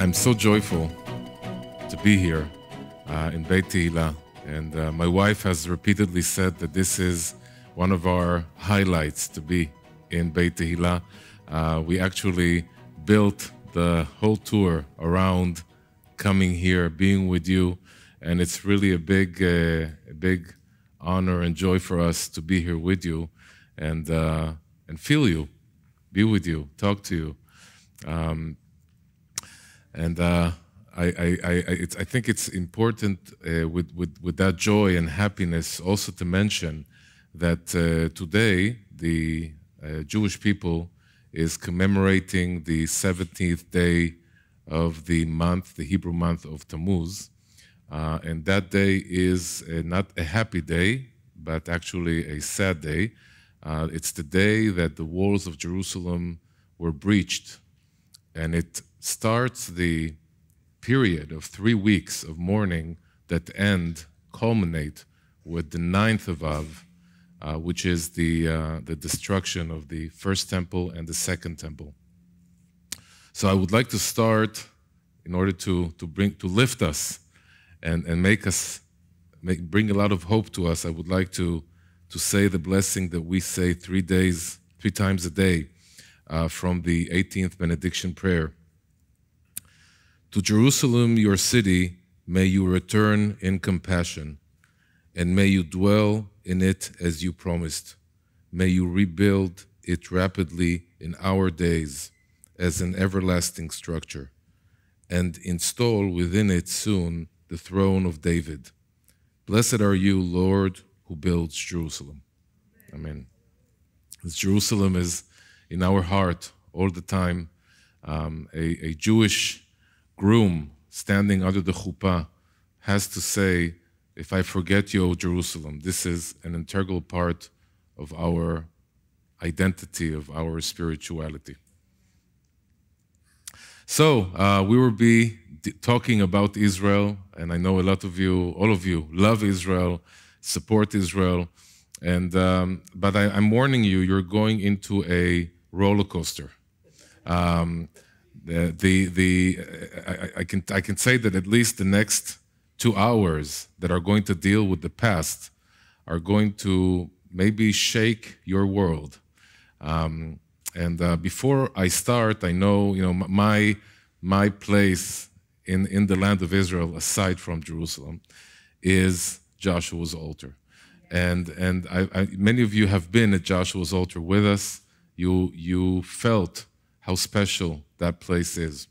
I'm so joyful to be here uh, in Beit Tehillah. And uh, my wife has repeatedly said that this is one of our highlights to be in Beit Tehillah. Uh, we actually built the whole tour around coming here, being with you, and it's really a big, uh, a big honor and joy for us to be here with you, and uh, and feel you, be with you, talk to you, um, and. Uh, I, I, I, I, think it's important uh, with, with, with that joy and happiness also to mention that uh, today the uh, Jewish people is commemorating the 17th day of the month, the Hebrew month of Tammuz. Uh, and that day is uh, not a happy day, but actually a sad day. It's the day that the walls of Jerusalem were breached. And it starts the period of three weeks of mourning that end, culminate with the ninth of Av, uh, which is the, uh, the destruction of the first temple and the second temple. So I would like to start in order to, to, bring, to lift us and, and make us, make, bring a lot of hope to us. I would like to, to say the blessing that we say three days, three times a day uh, from the 18th benediction prayer. To Jerusalem, your city, may you return in compassion, and may you dwell in it as you promised. May you rebuild it rapidly in our days as an everlasting structure, and install within it soon the throne of David. Blessed are you, Lord, who builds Jerusalem. Amen. As Jerusalem is in our heart all the time, um, a, a Jewish groom standing under the chuppah has to say, if I forget you, O Jerusalem, this is an integral part of our identity, of our spirituality. So, uh, we will be talking about Israel, and I know a lot of you, all of you, love Israel, support Israel, and um, but I, am warning you, you're going into a roller coaster. Um, the the, the I, I, can I can say that at least the next two hours that are going to deal with the past are going to maybe shake your world. Um, and uh, before I start, I know you know my my place in in the land of Israel, aside from Jerusalem, is Joshua's altar, and and I, I, many of you have been at Joshua's altar with us. You you felt how special that place is.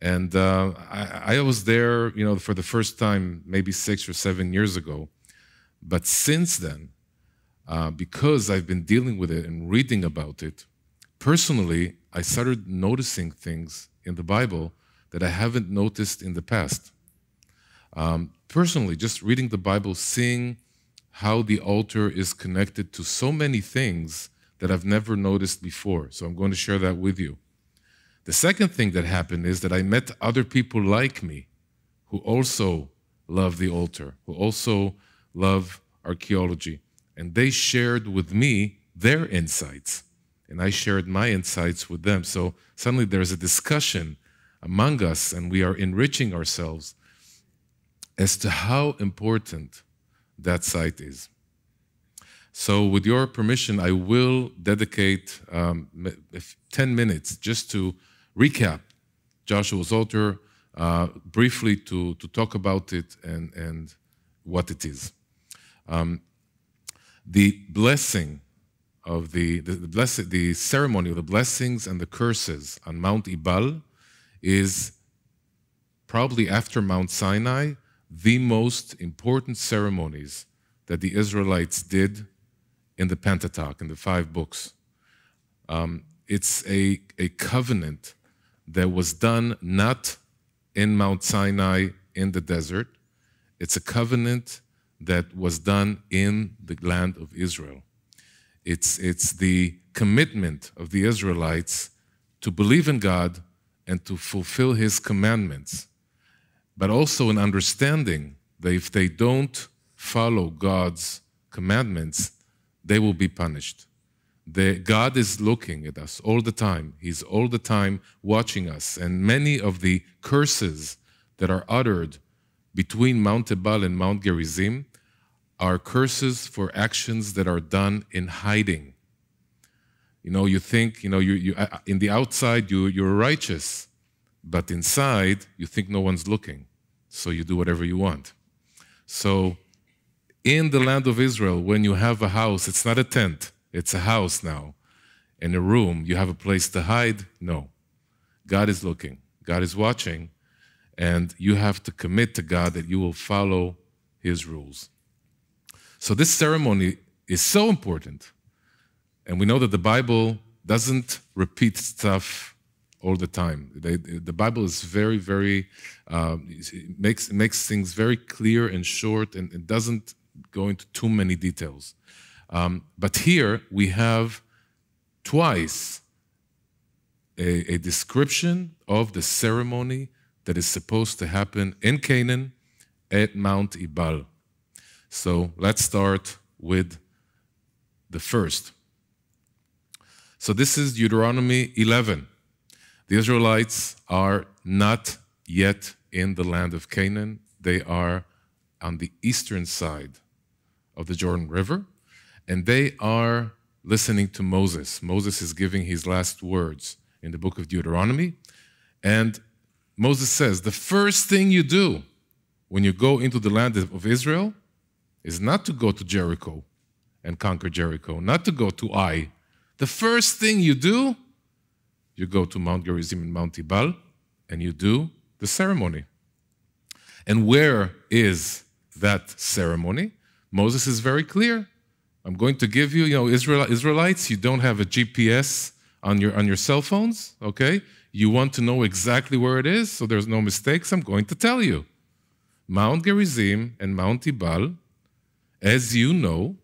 And uh, I, I, was there, you know, for the first time maybe six or seven years ago. But since then, uh, because I've been dealing with it and reading about it, personally, I started noticing things in the Bible that I haven't noticed in the past. Um, personally, just reading the Bible, seeing how the altar is connected to so many things that I've never noticed before. So I'm going to share that with you. The second thing that happened is that I met other people like me who also love the altar, who also love archaeology. And they shared with me their insights, and I shared my insights with them. So suddenly there's a discussion among us, and we are enriching ourselves as to how important that site is. So, with your permission, I will dedicate um, 10 minutes just to recap Joshua's altar uh, briefly to, to talk about it and, and what it is. Um, the blessing of the, the, the, the ceremony of the blessings and the curses on Mount Ebal is probably after Mount Sinai the most important ceremonies that the Israelites did in the Pentateuch, in the five books. Um, it's a, a covenant that was done not in Mount Sinai in the desert. It's a covenant that was done in the land of Israel. It's, it's the commitment of the Israelites to believe in God and to fulfill his commandments, but also an understanding that if they don't follow God's commandments, they will be punished. the, God is looking at us all the time. He's all the time watching us. And many of the curses that are uttered between Mount Ebal and Mount Gerizim are curses for actions that are done in hiding. You know, you think, you know, you, you, uh, in the outside, you, you're righteous, but inside, you think no one's looking. So you do whatever you want. So, in the land of Israel, when you have a house, it's not a tent, it's a house now. In a room, you have a place to hide? No. God is looking, God is watching, and you have to commit to God that you will follow His rules. So, this ceremony is so important. And we know that the Bible doesn't repeat stuff all the time. They, the Bible is very, very, uh, makes, makes things very clear and short and, and doesn't go into too many details. Um, but here we have twice a, a description of the ceremony that is supposed to happen in Canaan at Mount Ebal. So let's start with the first. So this is Deuteronomy 11. The Israelites are not yet in the land of Canaan, they are on the eastern side of the Jordan River, and they are listening to Moses. Moses is giving his last words in the book of Deuteronomy. And Moses says, The first thing you do when you go into the land of Israel is not to go to Jericho and conquer Jericho, not to go to Ai, the first thing you do, you go to Mount Gerizim and Mount Ebal, and you do the ceremony. And where is that ceremony? Moses is very clear. I'm going to give you, you know, Israel, Israelites, you don't have a GPS on your on your cell phones, okay? You want to know exactly where it is, so there's no mistakes. I'm going to tell you. Mount Gerizim and Mount Ebal, as you know,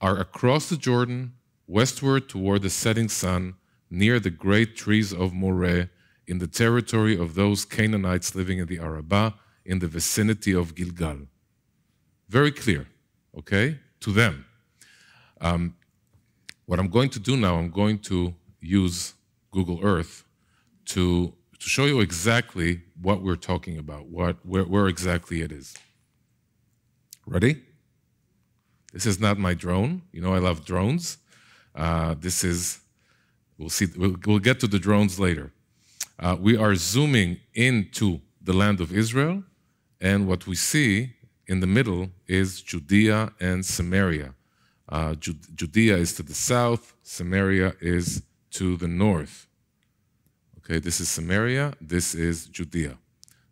are across the Jordan westward toward the setting sun, near the great trees of Moreh, in the territory of those Canaanites living in the Arabah, in the vicinity of Gilgal. Very clear, okay, to them. Um, what I'm going to do now, I'm going to use Google Earth to, to show you exactly what we're talking about, what, where, where exactly it is. Ready? This is not my drone. You know I love drones. Uh, this is, we'll see, we'll, we'll, get to the drones later. Uh, we are zooming into the land of Israel, and what we see in the middle is Judea and Samaria. Uh, Judea is to the south, Samaria is to the north. Okay, this is Samaria, this is Judea.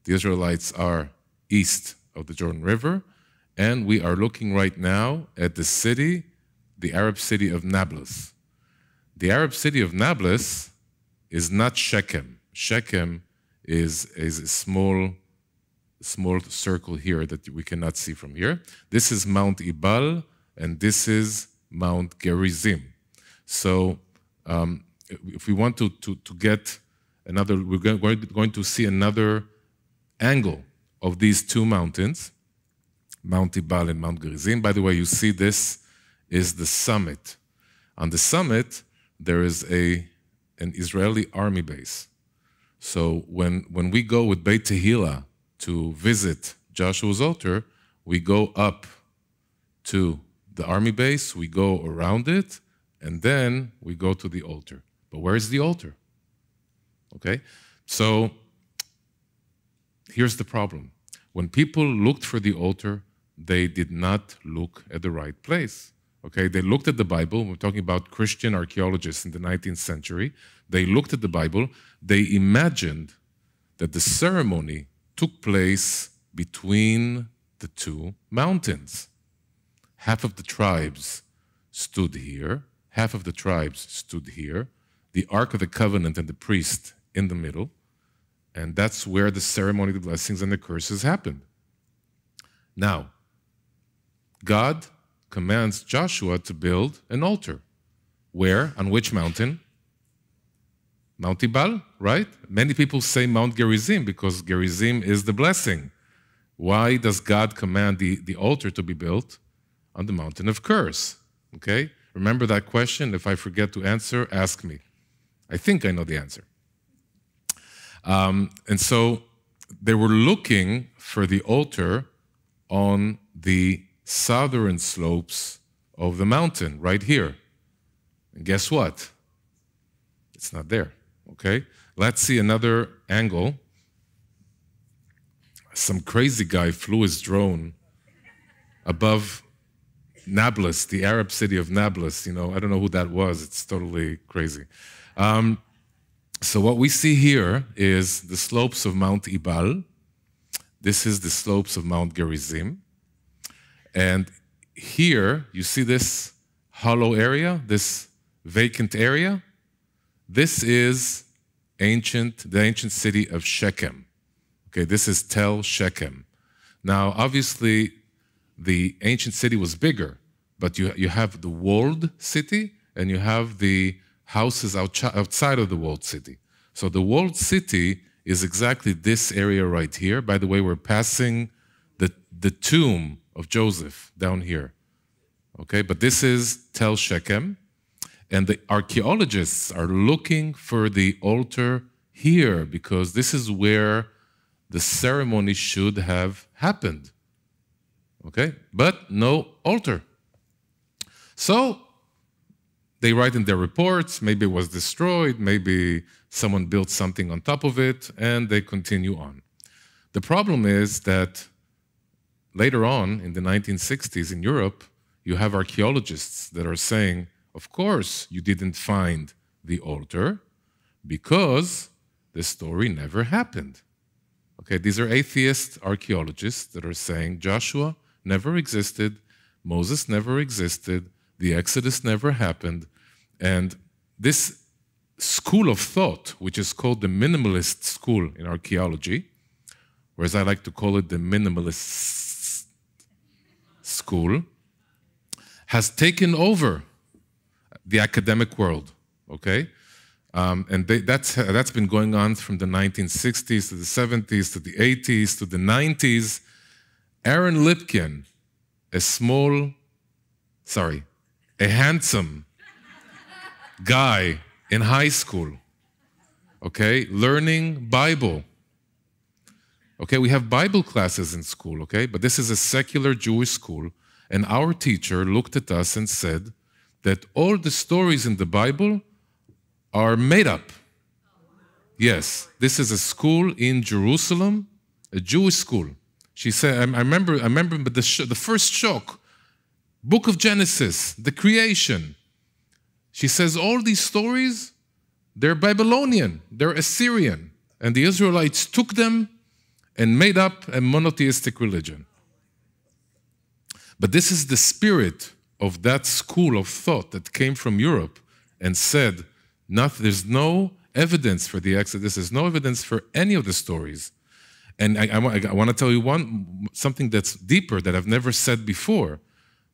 The Israelites are east of the Jordan River, and we are looking right now at the city the Arab city of Nablus. The Arab city of Nablus is not Shechem. Shechem is, is a small, small circle here that we cannot see from here. This is Mount Ebal, and this is Mount Gerizim. So um, if we want to, to, to get another, we're going, to see another angle of these two mountains, Mount Ebal and Mount Gerizim. By the way, you see this is the summit. On the summit, there is a, an Israeli army base. So when, when we go with Beit Tehillah to visit Joshua's altar, we go up to the army base, we go around it, and then we go to the altar. But where is the altar? Okay? So here's the problem. When people looked for the altar, they did not look at the right place. Okay, they looked at the Bible. We're talking about Christian archaeologists in the 19th century. They looked at the Bible. They imagined that the ceremony took place between the two mountains. Half of the tribes stood here, half of the tribes stood here, the Ark of the Covenant and the priest in the middle, and that's where the ceremony, the blessings, and the curses happened. Now, God commands Joshua to build an altar. Where? On which mountain? Mount Ebal, right? Many people say Mount Gerizim because Gerizim is the blessing. Why does God command the, the altar to be built on the mountain of curse? Okay? Remember that question? If I forget to answer, ask me. I think I know the answer. Um, and so they were looking for the altar on the southern slopes of the mountain, right here. And guess what? It's not there. Okay? Let's see another angle. Some crazy guy flew his drone above Nablus, the Arab city of Nablus. You know, I don't know who that was. It's totally crazy. Um, so what we see here is the slopes of Mount Ebal. This is the slopes of Mount Gerizim. And here, you see this hollow area, this vacant area? This is ancient, the ancient city of Shechem. Okay, this is Tel Shechem. Now, obviously, the ancient city was bigger, but you, you have the walled city and you have the houses outside of the walled city. So the walled city is exactly this area right here. By the way, we're passing the, the tomb of Joseph down here. Okay, but this is Tel Shechem, and the archaeologists are looking for the altar here because this is where the ceremony should have happened. Okay, but no altar. So they write in their reports maybe it was destroyed, maybe someone built something on top of it, and they continue on. The problem is that later on in the 1960s in Europe, you have archaeologists that are saying, of course, you didn't find the altar because the story never happened. Okay, these are atheist archaeologists that are saying Joshua never existed, Moses never existed, the Exodus never happened, and this school of thought, which is called the minimalist school in archaeology, whereas I like to call it, the minimalist school, has taken over the academic world. Okay, um, and they, that's that's been going on from the 1960s to the 70s to the 80s to the 90s. Aaron Lipkin, a small, sorry, a handsome guy in high school, okay, learning Bible. Okay, we have Bible classes in school, okay, but this is a secular Jewish school, and our teacher looked at us and said that all the stories in the Bible are made up. Yes, this is a school in Jerusalem, a Jewish school. She said, I, remember, I remember the, sh- the first shock, book of Genesis, the creation, she says all these stories, they're Babylonian, they're Assyrian, and the Israelites took them and made up a monotheistic religion. But this is the spirit of that school of thought that came from Europe and said, there's no evidence for the Exodus, there's no evidence for any of the stories. And I, I, I want to tell you one something that's deeper that I've never said before.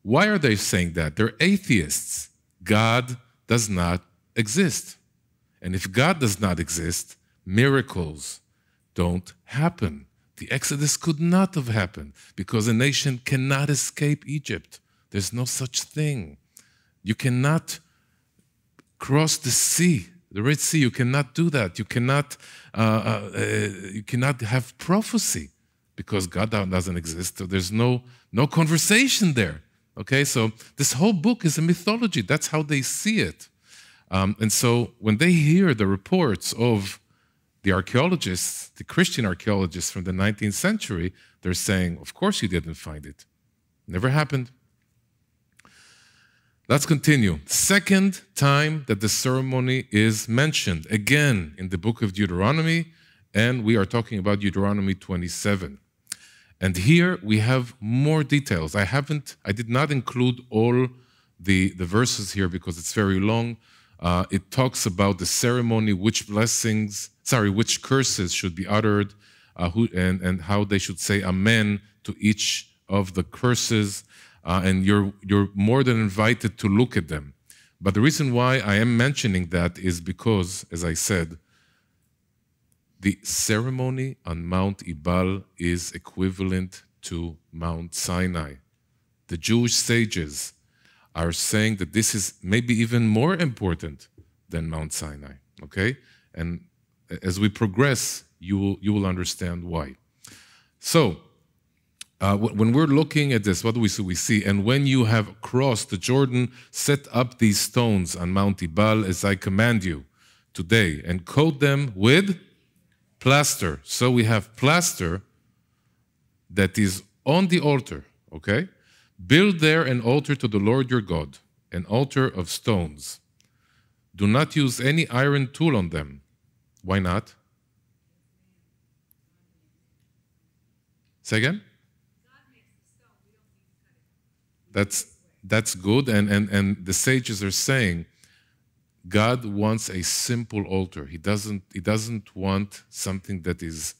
Why are they saying that? They're atheists. God does not exist. And if God does not exist, miracles don't happen. The Exodus could not have happened because a nation cannot escape Egypt. There's no such thing. You cannot cross the sea, the Red Sea. You cannot do that. You cannot, uh, uh, uh, you cannot have prophecy because God doesn't exist. So there's no, no conversation there. Okay, so this whole book is a mythology. That's how they see it. Um, and so when they hear the reports of the archaeologists, the Christian archaeologists from the 19th century, they're saying, Of course you didn't find it. Never happened. Let's continue. Second time that the ceremony is mentioned, again in the book of Deuteronomy, and we are talking about Deuteronomy 27. And here we have more details. I haven't, I did not include all the, the verses here because it's very long. Uh, it talks about the ceremony, which blessings, sorry, which curses should be uttered, uh, who, and, and how they should say amen to each of the curses. Uh, and you're, you're more than invited to look at them. But the reason why I am mentioning that is because, as I said, the ceremony on Mount Ebal is equivalent to Mount Sinai. The Jewish sages are saying that this is maybe even more important than Mount Sinai. Okay? And as we progress, you will, you will understand why. So, uh, when we're looking at this, what do we see? We see, and when you have crossed the Jordan, set up these stones on Mount Ebal as I command you today, and coat them with plaster. So we have plaster that is on the altar, okay? Build there an altar to the Lord your God, an altar of stones. Do not use any iron tool on them. Why not? Say again? That's that's good, and, and, and the sages are saying God wants a simple altar. He doesn't, he doesn't want something that is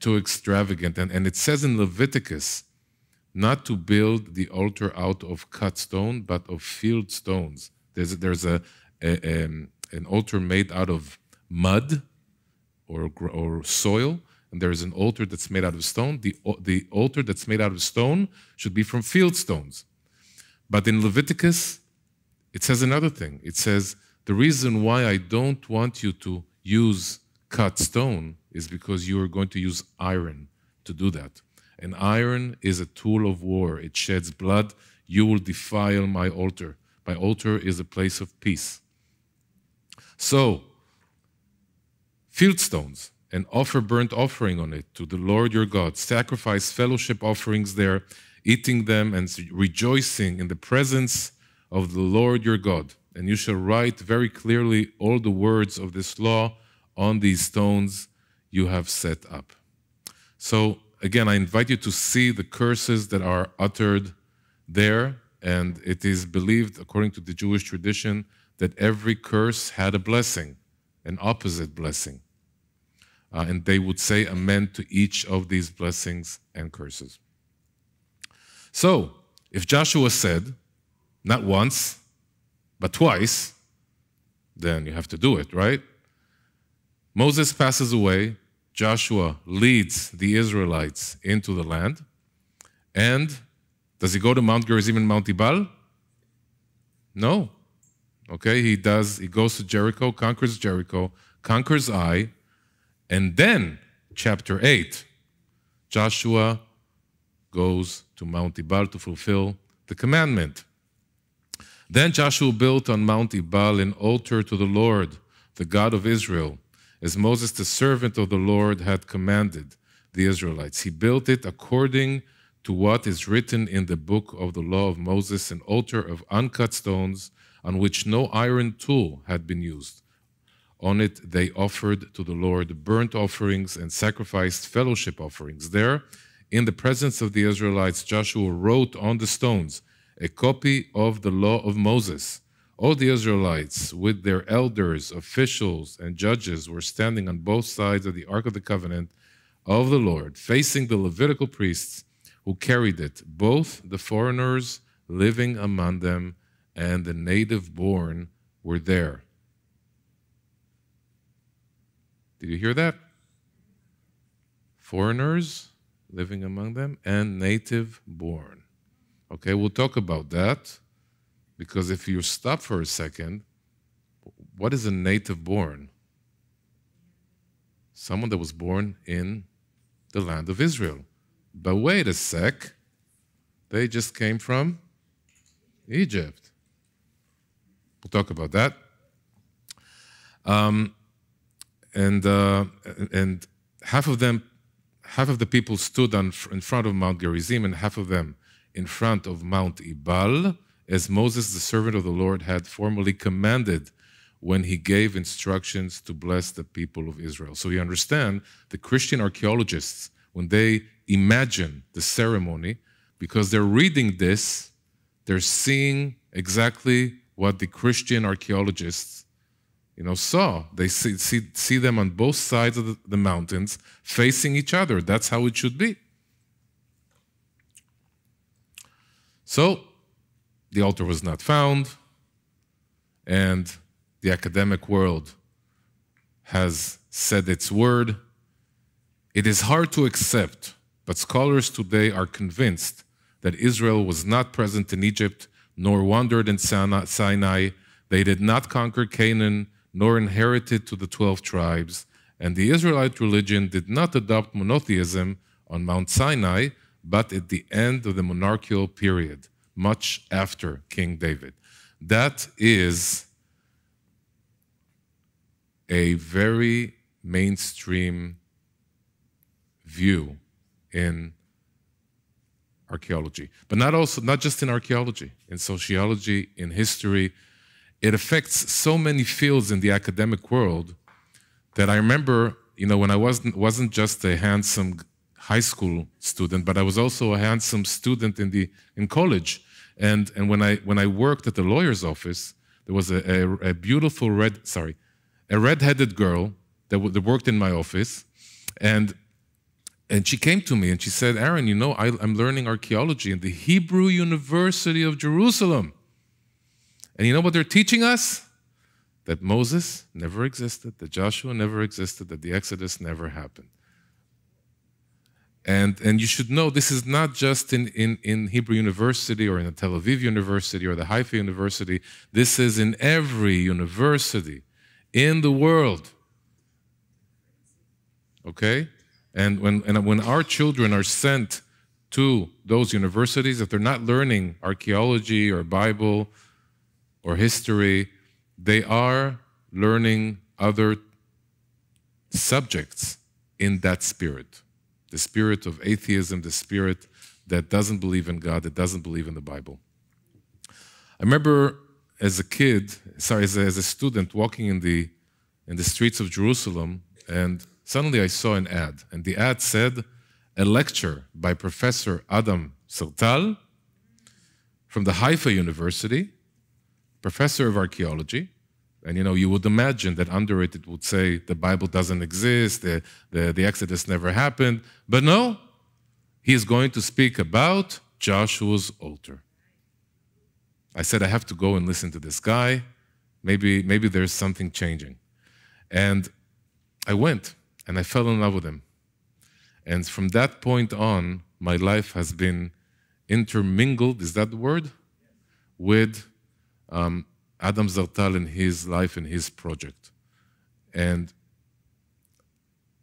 too extravagant. And, and it says in Leviticus not to build the altar out of cut stone, but of field stones. There's, there's a, a um, an altar made out of mud or, or soil, and there is an altar that's made out of stone. The, the altar that's made out of stone should be from field stones. But in Leviticus, it says another thing. It says, the reason why I don't want you to use cut stone is because you are going to use iron to do that. And iron is a tool of war, it sheds blood. You will defile my altar. My altar is a place of peace. So, field stones and offer burnt offering on it to the Lord your God. Sacrifice fellowship offerings there, eating them and rejoicing in the presence of the Lord your God. And you shall write very clearly all the words of this law on these stones you have set up. So, again, I invite you to see the curses that are uttered there. And it is believed, according to the Jewish tradition, that every curse had a blessing, an opposite blessing. Uh, and they would say amen to each of these blessings and curses. So, if Joshua said, not once, but twice, then you have to do it, right? Moses passes away, Joshua leads the Israelites into the land, and does he go to Mount Gerizim and Mount Ebal? No. Okay, he does, he goes to Jericho, conquers Jericho, conquers Ai, and then, chapter 8, Joshua goes to Mount Ebal to fulfill the commandment. Then Joshua built on Mount Ebal an altar to the Lord, the God of Israel, as Moses, the servant of the Lord, had commanded the Israelites. He built it according to what is written in the book of the law of Moses, an altar of uncut stones on which no iron tool had been used. On it they offered to the Lord burnt offerings and sacrificed fellowship offerings. There, in the presence of the Israelites, Joshua wrote on the stones, a copy of the law of Moses. All the Israelites, with their elders, officials, and judges, were standing on both sides of the Ark of the Covenant of the Lord, facing the Levitical priests who carried it, both the foreigners living among them and the native born were there. Did you hear that? Foreigners living among them and native born. Okay, we'll talk about that because if you stop for a second, what is a native born? Someone that was born in the land of Israel. But wait a sec, they just came from Egypt. We'll talk about that. Um, and uh, and half of them, half of the people stood on, in front of Mount Gerizim, and half of them in front of Mount Ebal, as Moses, the servant of the Lord, had formally commanded when he gave instructions to bless the people of Israel. So you understand the Christian archaeologists, when they imagine the ceremony, because they're reading this, they're seeing exactly what the Christian archaeologists you know, saw. They see, see, see them on both sides of the, the mountains facing each other. That's how it should be. So the altar was not found, and the academic world has said its word. It is hard to accept, but scholars today are convinced that Israel was not present in Egypt nor wandered in Sinai. They did not conquer Canaan, nor inherited to the 12 tribes. And the Israelite religion did not adopt monotheism on Mount Sinai, but at the end of the monarchical period, much after King David. That is a very mainstream view in archaeology, but not also not just in archaeology, in sociology, in history. It affects so many fields in the academic world that I remember, you know, when I wasn't wasn't just a handsome high school student, but I was also a handsome student in the in college. And and when I when I worked at the lawyer's office, there was a, a, a beautiful red sorry, a red-headed girl that, that worked in my office, and and she came to me and she said, Aaron, you know, I, am learning archaeology in the Hebrew University of Jerusalem. And you know what they're teaching us? That Moses never existed, that Joshua never existed, that the Exodus never happened. And, and you should know this is not just in, in, in Hebrew University or in the Tel Aviv University or the Haifa University. This is in every university in the world. Okay? And when, and when our children are sent to those universities, if they're not learning archaeology or Bible or history, they are learning other subjects in that spirit the spirit of atheism, the spirit that doesn't believe in God, that doesn't believe in the Bible. I remember as a kid, sorry, as a, as a student walking in the, in the streets of Jerusalem, and suddenly I saw an ad, and the ad said, a lecture by Professor Adam Zertal from the Haifa University, professor of archaeology, and you know, you would imagine that under it it would say the Bible doesn't exist, the, the, the Exodus never happened. But no, he is going to speak about Joshua's altar. I said, I have to go and listen to this guy. Maybe, maybe there's something changing. And I went and I fell in love with him. And from that point on, my life has been intermingled, is that the word? With um, Adam Zertal and his life and his project. And,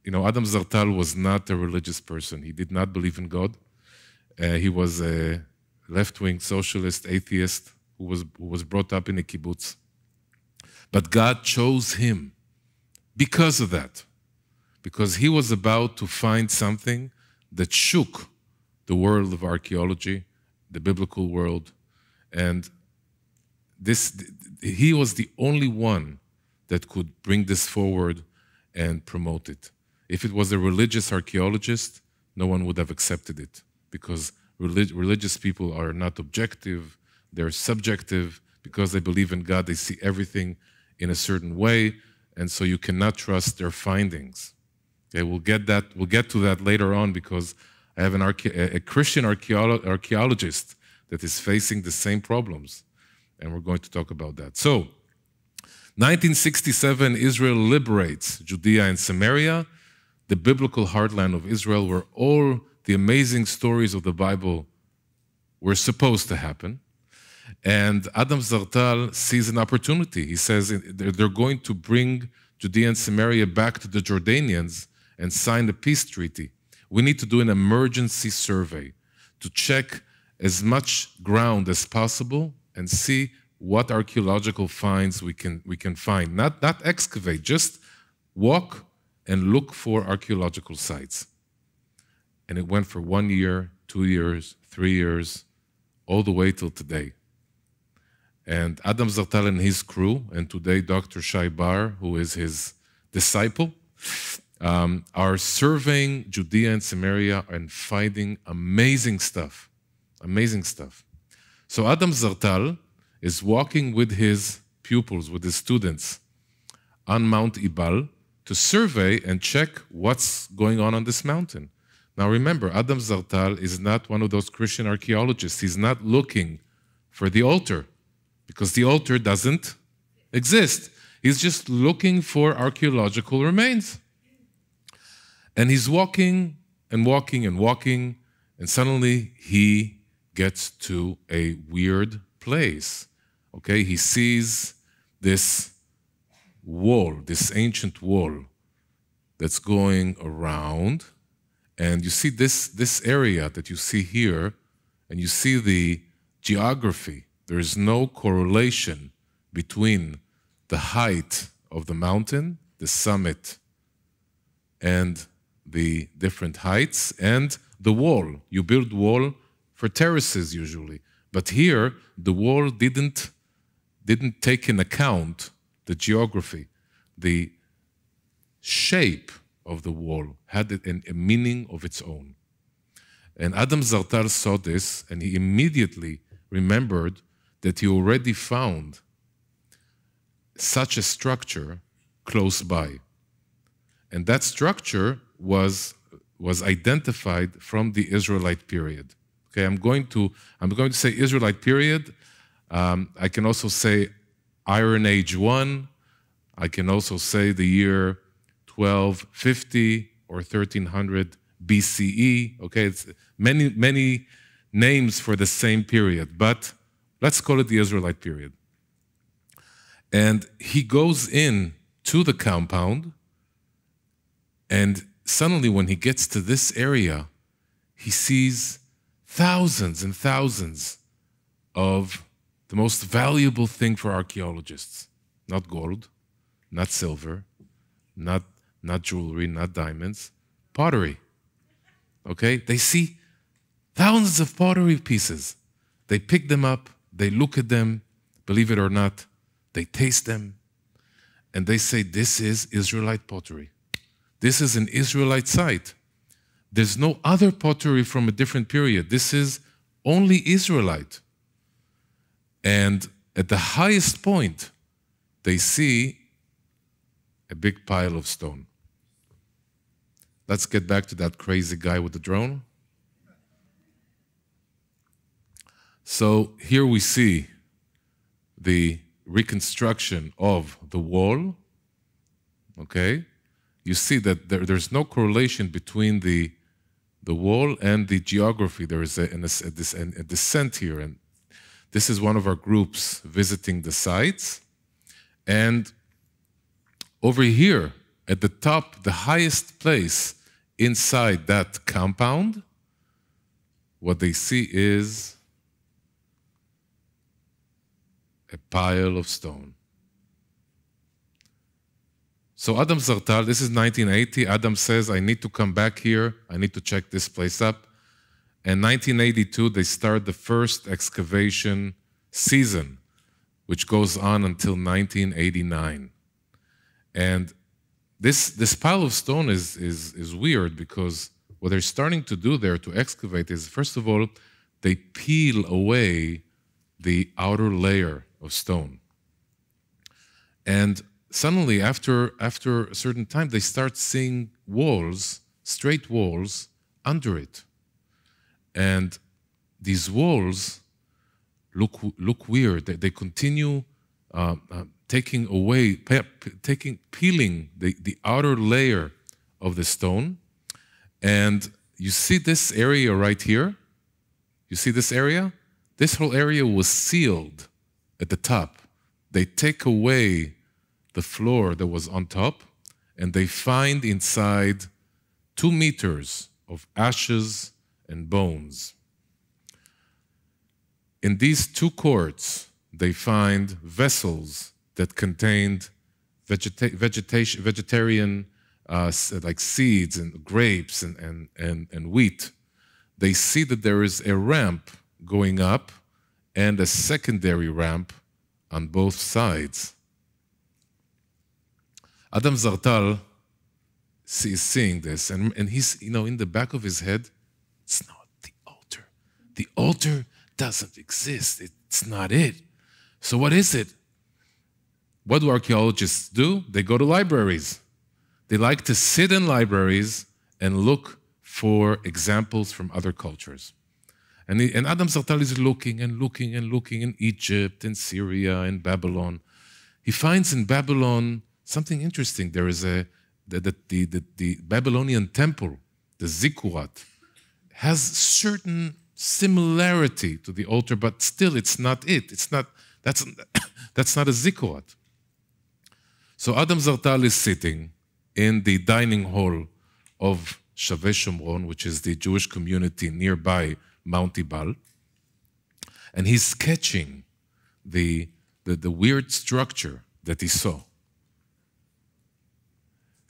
you know, Adam Zertal was not a religious person. He did not believe in God. Uh, he was a left wing socialist, atheist who was, who was brought up in a kibbutz. But God chose him because of that, because he was about to find something that shook the world of archaeology, the biblical world, and this he was the only one that could bring this forward and promote it. If it was a religious archaeologist, no one would have accepted it because relig religious people are not objective, they're subjective because they believe in God, they see everything in a certain way, and so you cannot trust their findings. Okay, we'll get that. We'll get to that later on because I have an a Christian archaeologist that is facing the same problems and we're going to talk about that. So, 1967, Israel liberates Judea and Samaria, the biblical heartland of Israel, where all the amazing stories of the Bible were supposed to happen. And Adam Zertal sees an opportunity. He says they're going to bring Judea and Samaria back to the Jordanians and sign a peace treaty. We need to do an emergency survey to check as much ground as possible and see what archaeological finds we can, we can find. Not, not excavate, just walk and look for archaeological sites. And it went for one year, two years, three years, all the way till today. And Adam Zertal and his crew, and today Dr. Shai Bar, who is his disciple, um, are surveying Judea and Samaria and finding amazing stuff. Amazing stuff. So Adam Zertal is walking with his pupils, with his students on Mount Ebal to survey and check what's going on on this mountain. Now remember, Adam Zertal is not one of those Christian archaeologists. He's not looking for the altar because the altar doesn't exist. He's just looking for archaeological remains. And he's walking and walking and walking, and suddenly he gets to a weird place, okay, he sees this wall, this ancient wall that's going around. And you see this, this area that you see here, and you see the geography. There is no correlation between the height of the mountain, the summit, and the different heights, and the wall. You build wall for terraces usually. But here, the wall didn't, didn't take in account the geography, the shape of the wall had a meaning of its own. And Adam Zertal saw this, and he immediately remembered that he already found such a structure close by. And that structure was, was identified from the Israelite period. Okay, I'm going to, I'm going to say Israelite period. Um, I can also say Iron Age 1. I can also say the year 1250 or 1300 BCE. Okay, it's many, many names for the same period, but let's call it the Israelite period. And he goes in to the compound, and suddenly, when he gets to this area, he sees thousands and thousands of the most valuable thing for archaeologists not gold, not silver, not, not jewelry, not diamonds, pottery. Okay? They see thousands of pottery pieces. They pick them up, they look at them, believe it or not, they taste them, and they say, This is Israelite pottery. This is an Israelite site. There's no other pottery from a different period. This is only Israelite. And at the highest point, they see a big pile of stone. Let's get back to that crazy guy with the drone. So here we see the reconstruction of the wall. Okay? You see that there, there's no correlation between the, the wall and the geography. There is a, a, a, a descent here, and this is one of our groups visiting the sites. And over here, at the top, the highest place inside that compound, what they see is a pile of stone. So Adam Zertal, this is 1980. Adam says, I need to come back here. I need to check this place up. And 1982, they start the first excavation season, which goes on until 1989. And this, this pile of stone is, is, is weird because what they're starting to do there to excavate is, first of all, they peel away the outer layer of stone. And suddenly, after, after a certain time, they start seeing walls, straight walls, under it. And these walls look, look weird. They, they continue uh, uh, taking away, taking, peeling the, the outer layer of the stone. And you see this area right here? You see this area? This whole area was sealed at the top. They take away the floor that was on top and they find inside two meters of ashes and bones. In these two courts, they find vessels that contained vegeta- vegetation, vegetarian, uh, like seeds and grapes and, and, and, and wheat. They see that there is a ramp going up and a secondary ramp on both sides. Adam Zertal is seeing this, and, and he's, you know, in the back of his head, it's not the altar. The altar doesn't exist. It's not it. So what is it? What do archaeologists do? They go to libraries. They like to sit in libraries and look for examples from other cultures. And, he, and Adam Zertal is looking and looking and looking in Egypt and Syria and Babylon. He finds in Babylon something interesting. There is a the, the, the, the Babylonian temple, the Zikkurat, has certain similarity to the altar, but still it's not it. It's not, that's, that's not a zikkurat. So Adam Zertal is sitting in the dining hall of Shavei Shomron, which is the Jewish community nearby Mount Ebal, and he's sketching the, the, the weird structure that he saw.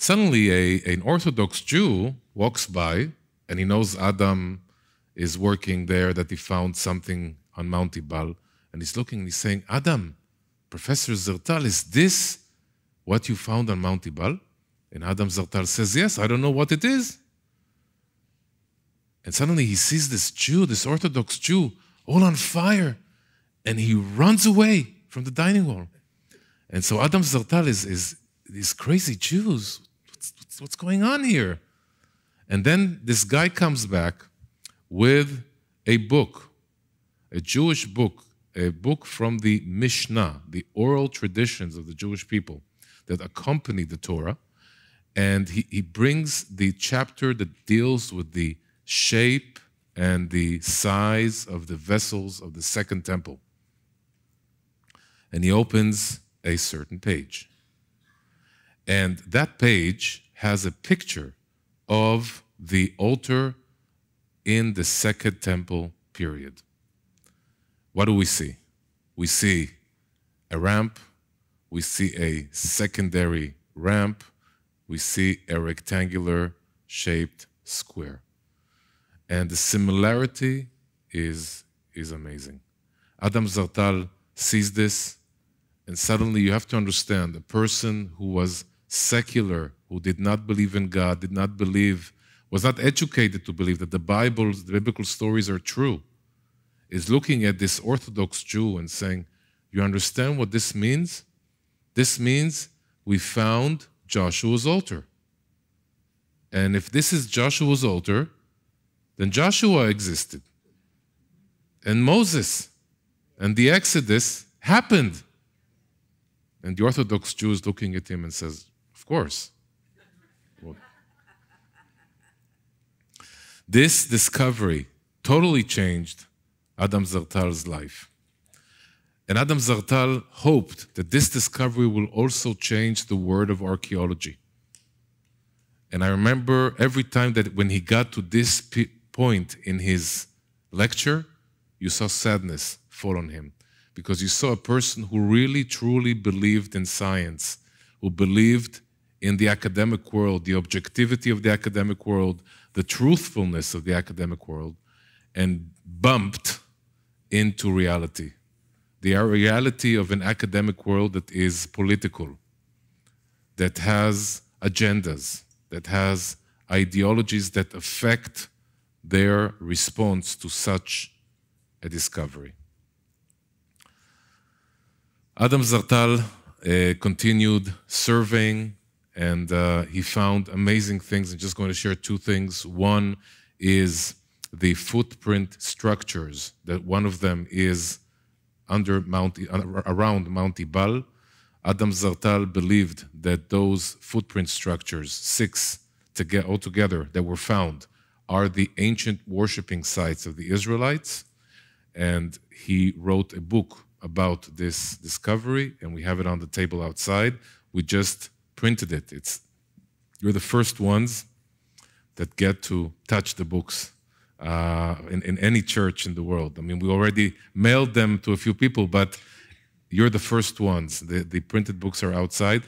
Suddenly, a, an Orthodox Jew walks by and he knows Adam is working there, that he found something on Mount Ebal, and he's looking and he's saying, Adam, Professor Zertal, is this what you found on Mount Ebal? And Adam Zertal says, Yes, I don't know what it is. And suddenly he sees this Jew, this Orthodox Jew, all on fire, and he runs away from the dining hall. And so Adam Zertal is, is these crazy Jews. What's, what's, going on here? And then this guy comes back with a book, a Jewish book, a book from the Mishnah, the oral traditions of the Jewish people that accompany the Torah. And he, he brings the chapter that deals with the shape and the size of the vessels of the second temple. And he opens a certain page. And that page has a picture of the altar in the Second Temple period. What do we see? We see a ramp, we see a secondary ramp, we see a rectangular shaped square. And the similarity is, is amazing. Adam Zertal sees this, and suddenly you have to understand a person who was secular, who did not believe in God, did not believe was not educated to believe that the Bible, the biblical stories are true, is looking at this Orthodox Jew and saying, You understand what this means? This means we found Joshua's altar. And if this is Joshua's altar, then Joshua existed. And Moses and the Exodus happened. And the Orthodox Jew is looking at him and says, Of course. This discovery totally changed Adam Zertal's life. And Adam Zertal hoped that this discovery will also change the world of archaeology. And I remember every time that when he got to this point in his lecture, you saw sadness fall on him because you saw a person who really truly believed in science, who believed in the academic world, the objectivity of the academic world, the truthfulness of the academic world and bumped into reality. The reality of an academic world that is political, that has agendas, that has ideologies that affect their response to such a discovery. Adam Zertal uh, continued surveying and uh, he found amazing things. I'm just going to share two things. One is the footprint structures. That one of them is under Mount around Mount Ebal. Adam Zertal believed that those footprint structures, six to get altogether, that were found, are the ancient worshiping sites of the Israelites. And he wrote a book about this discovery, and we have it on the table outside. We just printed it. It's you're the first ones that get to touch the books uh, in, in any church in the world. I mean, we already mailed them to a few people, but you're the first ones. The, the printed books are outside,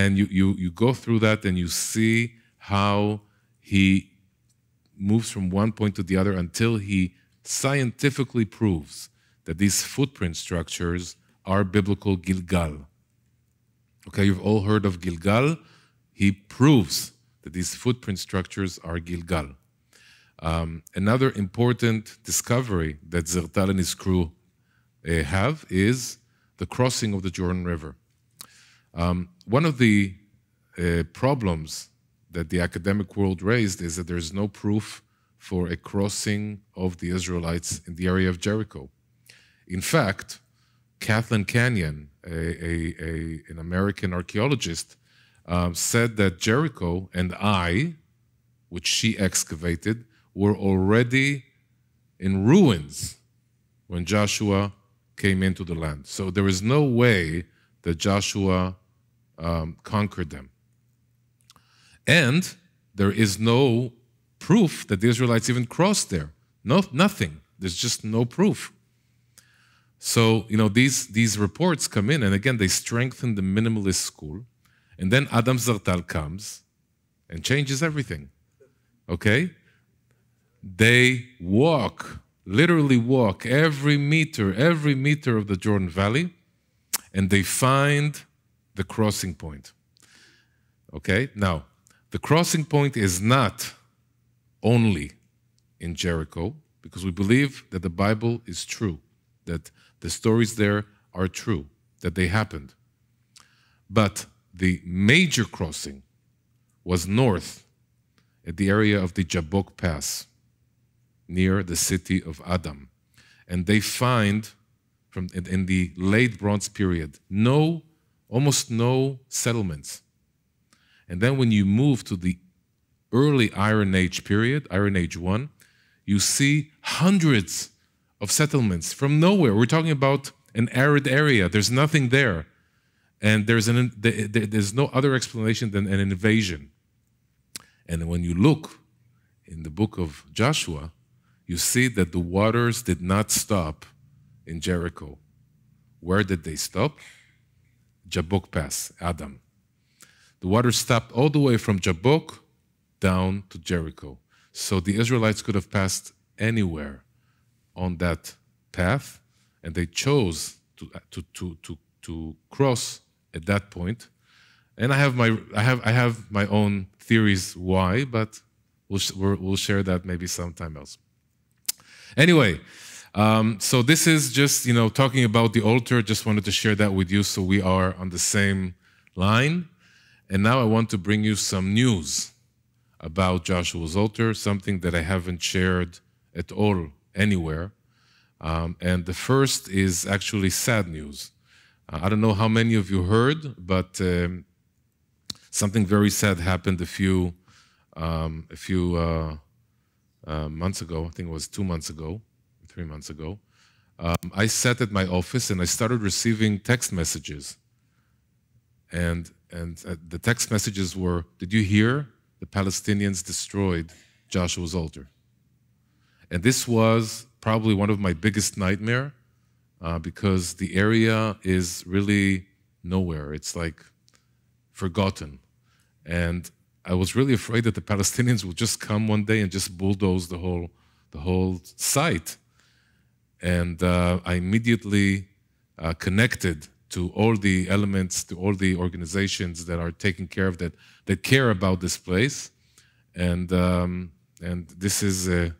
and you, you, you go through that and you see how he moves from one point to the other until he scientifically proves that these footprint structures are biblical Gilgal. Okay, you've all heard of Gilgal. He proves that these footprint structures are Gilgal. Um, another important discovery that Zertal and his crew uh, have is the crossing of the Jordan River. Um, one of the uh, problems that the academic world raised is that there's no proof for a crossing of the Israelites in the area of Jericho. In fact, Kathleen Kenyon, a, a, a an American archaeologist, um, said that Jericho and Ai, which she excavated, were already in ruins when Joshua came into the land. So there is no way that Joshua um, conquered them. And there is no proof that the Israelites even crossed there. No, nothing. There's just no proof. So, you know, these, these reports come in, and again, they strengthen the minimalist school. And then Adam Zertal comes and changes everything. Okay? They walk, literally walk every meter, every meter of the Jordan Valley, and they find the crossing point. Okay? Now, the crossing point is not only in Jericho, because we believe that the Bible is true, that the stories there are true, that they happened. But the major crossing was north at the area of the Jabbok Pass, near the city of Adam. And they find, from in the late Bronze period, no, almost no settlements. And then when you move to the early Iron Age period, Iron Age 1, you see hundreds of settlements from nowhere. We're talking about an arid area. There's nothing there. And there's, an, there's no other explanation than an invasion. And when you look in the book of Joshua, you see that the waters did not stop in Jericho. Where did they stop? Jabbok Pass, Adam. The water stopped all the way from Jabbok down to Jericho. So the Israelites could have passed anywhere on that path, and they chose to, to, to, to, to cross at that point. And I have my, I have, I have my own theories why, but we'll, we'll share that maybe sometime else. Anyway, um, so this is just, you know, talking about the altar. Just wanted to share that with you so we are on the same line. And now I want to bring you some news about Joshua's altar, something that I haven't shared at all anywhere. Um, and the first is actually sad news. Uh, I don't know how many of you heard, but um, something very sad happened a few um, a few uh, uh, months ago. I think it was two months ago, three months ago. Um, I sat at my office and I started receiving text messages. And and uh, the text messages were, "Did you hear the Palestinians destroyed Joshua's altar?" And this was probably one of my biggest nightmare uh, because the area is really nowhere. It's like forgotten. And I was really afraid that the Palestinians would just come one day and just bulldoze the whole, the whole site. And uh, I immediately uh, connected to all the elements, to all the organizations that are taking care of that, that care about this place. And, um, and this is a,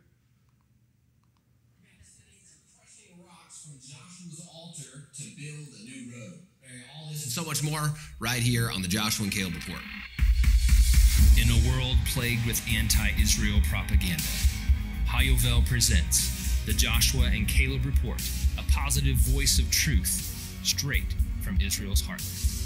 so much more right here on the Joshua and Caleb Report. In a world plagued with anti Israel propaganda, Hayovel presents the Joshua and Caleb Report, a positive voice of truth straight from Israel's heartland.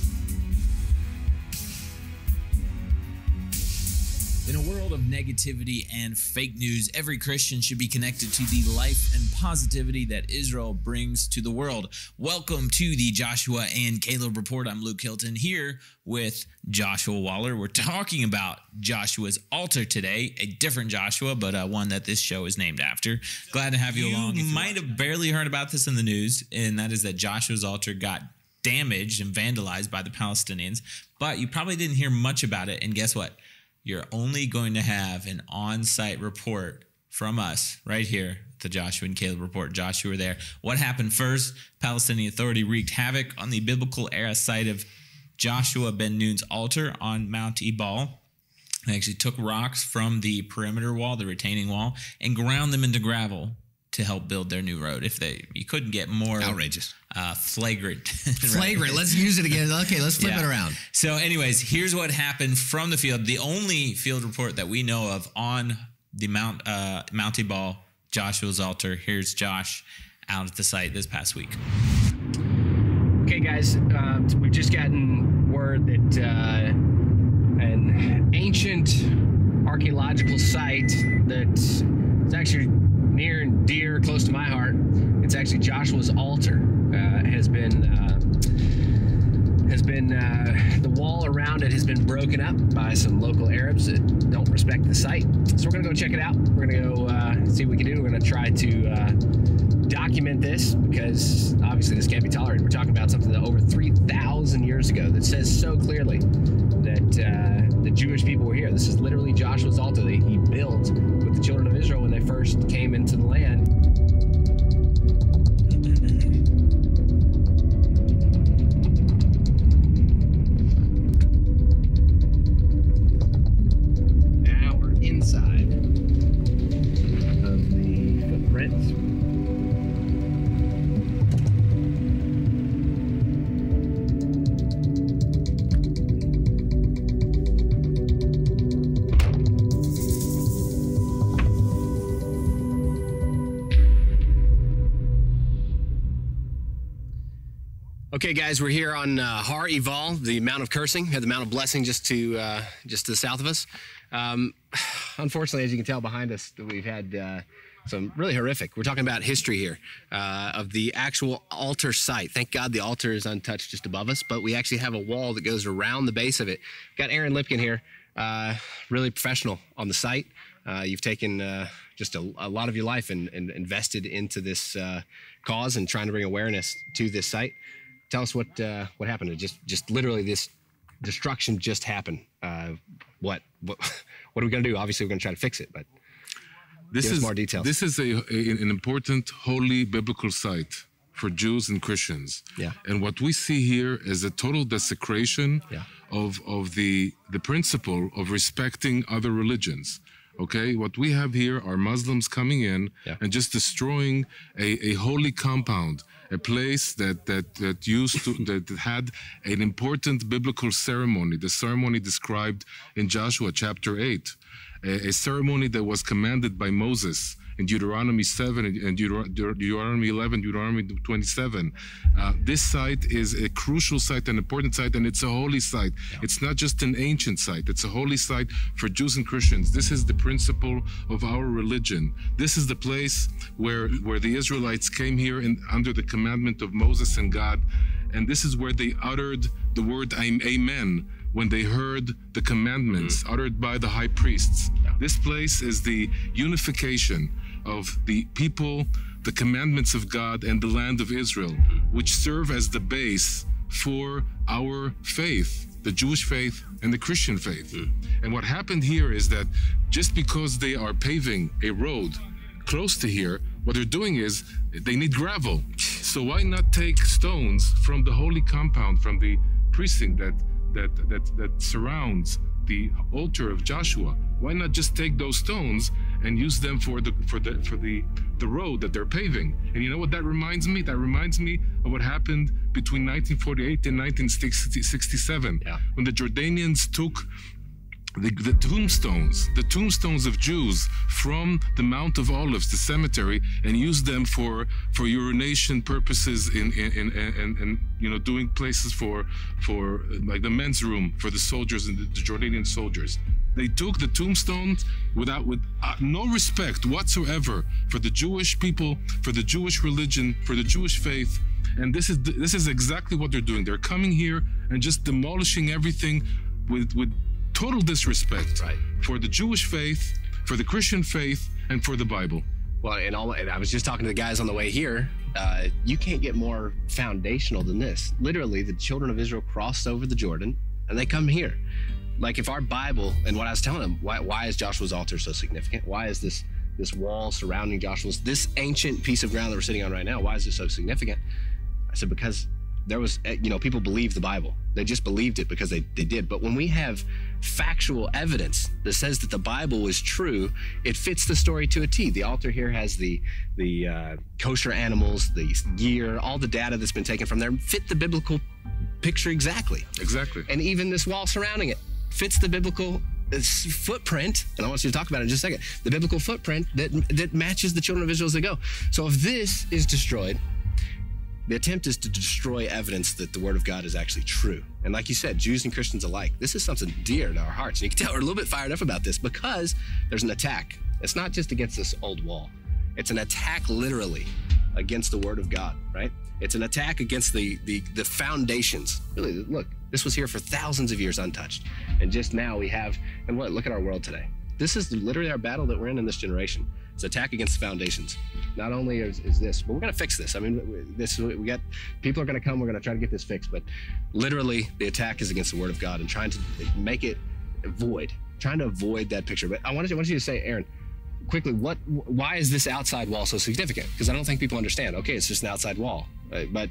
In a world of negativity and fake news, every Christian should be connected to the life and positivity that Israel brings to the world. Welcome to the Joshua and Caleb Report. I'm Luke Hilton here with Joshua Waller. We're talking about Joshua's altar today, a different Joshua, but uh, one that this show is named after. Glad to have you, you along. You might have barely heard about this in the news, and that is that Joshua's altar got damaged and vandalized by the Palestinians, but you probably didn't hear much about it. And guess what? You're only going to have an on site report from us right here, the Joshua and Caleb report. Joshua, there. What happened first? Palestinian Authority wreaked havoc on the biblical era site of Joshua ben Nun's altar on Mount Ebal. They actually took rocks from the perimeter wall, the retaining wall, and ground them into gravel to help build their new road. If they, you couldn't get more outrageous, uh, flagrant, flagrant. Let's use it again. Okay, let's flip yeah. it around. So, anyways, here's what happened from the field. The only field report that we know of on the Mount uh, Mount Ebal, Joshua's altar. Here's Josh out at the site this past week. Okay, guys, uh, we've just gotten word that uh, an ancient archaeological site that is actually near and dear, close to my heart. It's actually Joshua's altar. Uh, has been uh, has been uh, the wall around it has been broken up by some local Arabs that don't respect the site. So we're gonna go check it out. We're gonna go uh, see what we can do. We're gonna try to uh, document this because obviously this can't be tolerated. We're talking about something that over 3,000 years ago that says so clearly that uh, the Jewish people were here. This is literally Joshua's altar that he built with the children of Israel when they first came into the land. Now we're inside of the footprints. Okay, guys, we're here on uh, Har Eval, the Mount of Cursing, the Mount of Blessing, just to uh, just to the south of us. Um, unfortunately, as you can tell behind us, we've had uh, some really horrific. We're talking about history here uh, of the actual altar site. Thank God the altar is untouched just above us, but we actually have a wall that goes around the base of it. Got Aaron Lipkin here, uh, really professional on the site. Uh, you've taken uh, just a, a lot of your life and, and invested into this cause and trying to bring awareness to this site. Tell us what uh, what happened. It just just literally this destruction just happened. Uh, what what what are we gonna do? Obviously, we're gonna try to fix it, but This Give us is more details. This is a, a- an important holy biblical site for Jews and Christians. Yeah. And what we see here is a total desecration Yeah. of of the the principle of respecting other religions. Okay, what we have here are Muslims coming in Yeah. and just destroying a, a holy compound, a place that that that used to that had an important biblical ceremony, the ceremony described in Joshua chapter eight a, a ceremony that was commanded by Moses in Deuteronomy 7 and Deuteronomy 11, Deuteronomy 27. Uh, this site is a crucial site, an important site, and it's a holy site. It's not just an ancient site, it's a holy site for Jews and Christians. This is the principle of our religion. This is the place where, where the Israelites came here in, under the commandment of Moses and God. And this is where they uttered the word "Am- Amen when they heard the commandments uttered by the high priests. This place is the unification of the people, the commandments of God, and the land of Israel, which serve as the base for our faith, the Jewish faith and the Christian faith. Mm. And what happened here is that just because they are paving a road close to here, what they're doing is they need gravel. So why not take stones from the holy compound, from the precinct that that that that surrounds the altar of Joshua? Why not just take those stones and use them for the for the for the the road that they're paving? And you know what that reminds me? That reminds me of what happened between 1948 and 1967 Yeah. when the Jordanians took the, the tombstones, the tombstones of Jews from the Mount of Olives, the cemetery, and use them for for urination purposes in in in you know doing places for for like the men's room for the soldiers and the, the Jordanian soldiers. They took the tombstones without with uh, no respect whatsoever for the Jewish people, for the Jewish religion, for the Jewish faith. And this is this is exactly what they're doing. They're coming here and just demolishing everything with with total disrespect Right. for the Jewish faith, for the Christian faith, and for the Bible. Well, and all and I was just talking to the guys on the way here. Uh, you can't get more foundational than this. Literally, the children of Israel crossed over the Jordan and they come here. Like if our Bible and what I was telling them, why, why is Joshua's altar so significant? Why is this this wall surrounding Joshua's this ancient piece of ground that we're sitting on right now? Why is it so significant? I said because there was eh, you know people believed the Bible. They just believed it because they they did. But when we have factual evidence that says that the Bible is true, it fits the story to a T. The altar here has the the uh, kosher animals, the year, all the data that's been taken from there fit the biblical picture exactly. Exactly. And even this wall surrounding it fits the biblical uh, footprint. And I want you to talk about it in just a second. The biblical footprint that that matches the children of Israel as they go. So if this is destroyed, the attempt is to destroy evidence that the word of God is actually true. And like you said, Jews and Christians alike, this is something dear to our hearts. And you can tell we're a little bit fired up about this because there's an attack. It's not just against this old wall. It's an attack literally against the word of God, right? It's an attack against the the, the foundations. Really, look, this was here for thousands of years untouched. And just now we have, and what, look at our world today. This is literally our battle that we're in in this generation. It's attack against the foundations. Not only is, is this, but we're going to fix this. I mean, this we got people are going to come. We're going to try to get this fixed. But literally, the attack is against the Word of God and trying to make it void, trying to avoid that picture. But I wanted, I wanted you to say, Aaron, quickly, what, why is this outside wall so significant? Because I don't think people understand. Okay, it's just an outside wall, right? but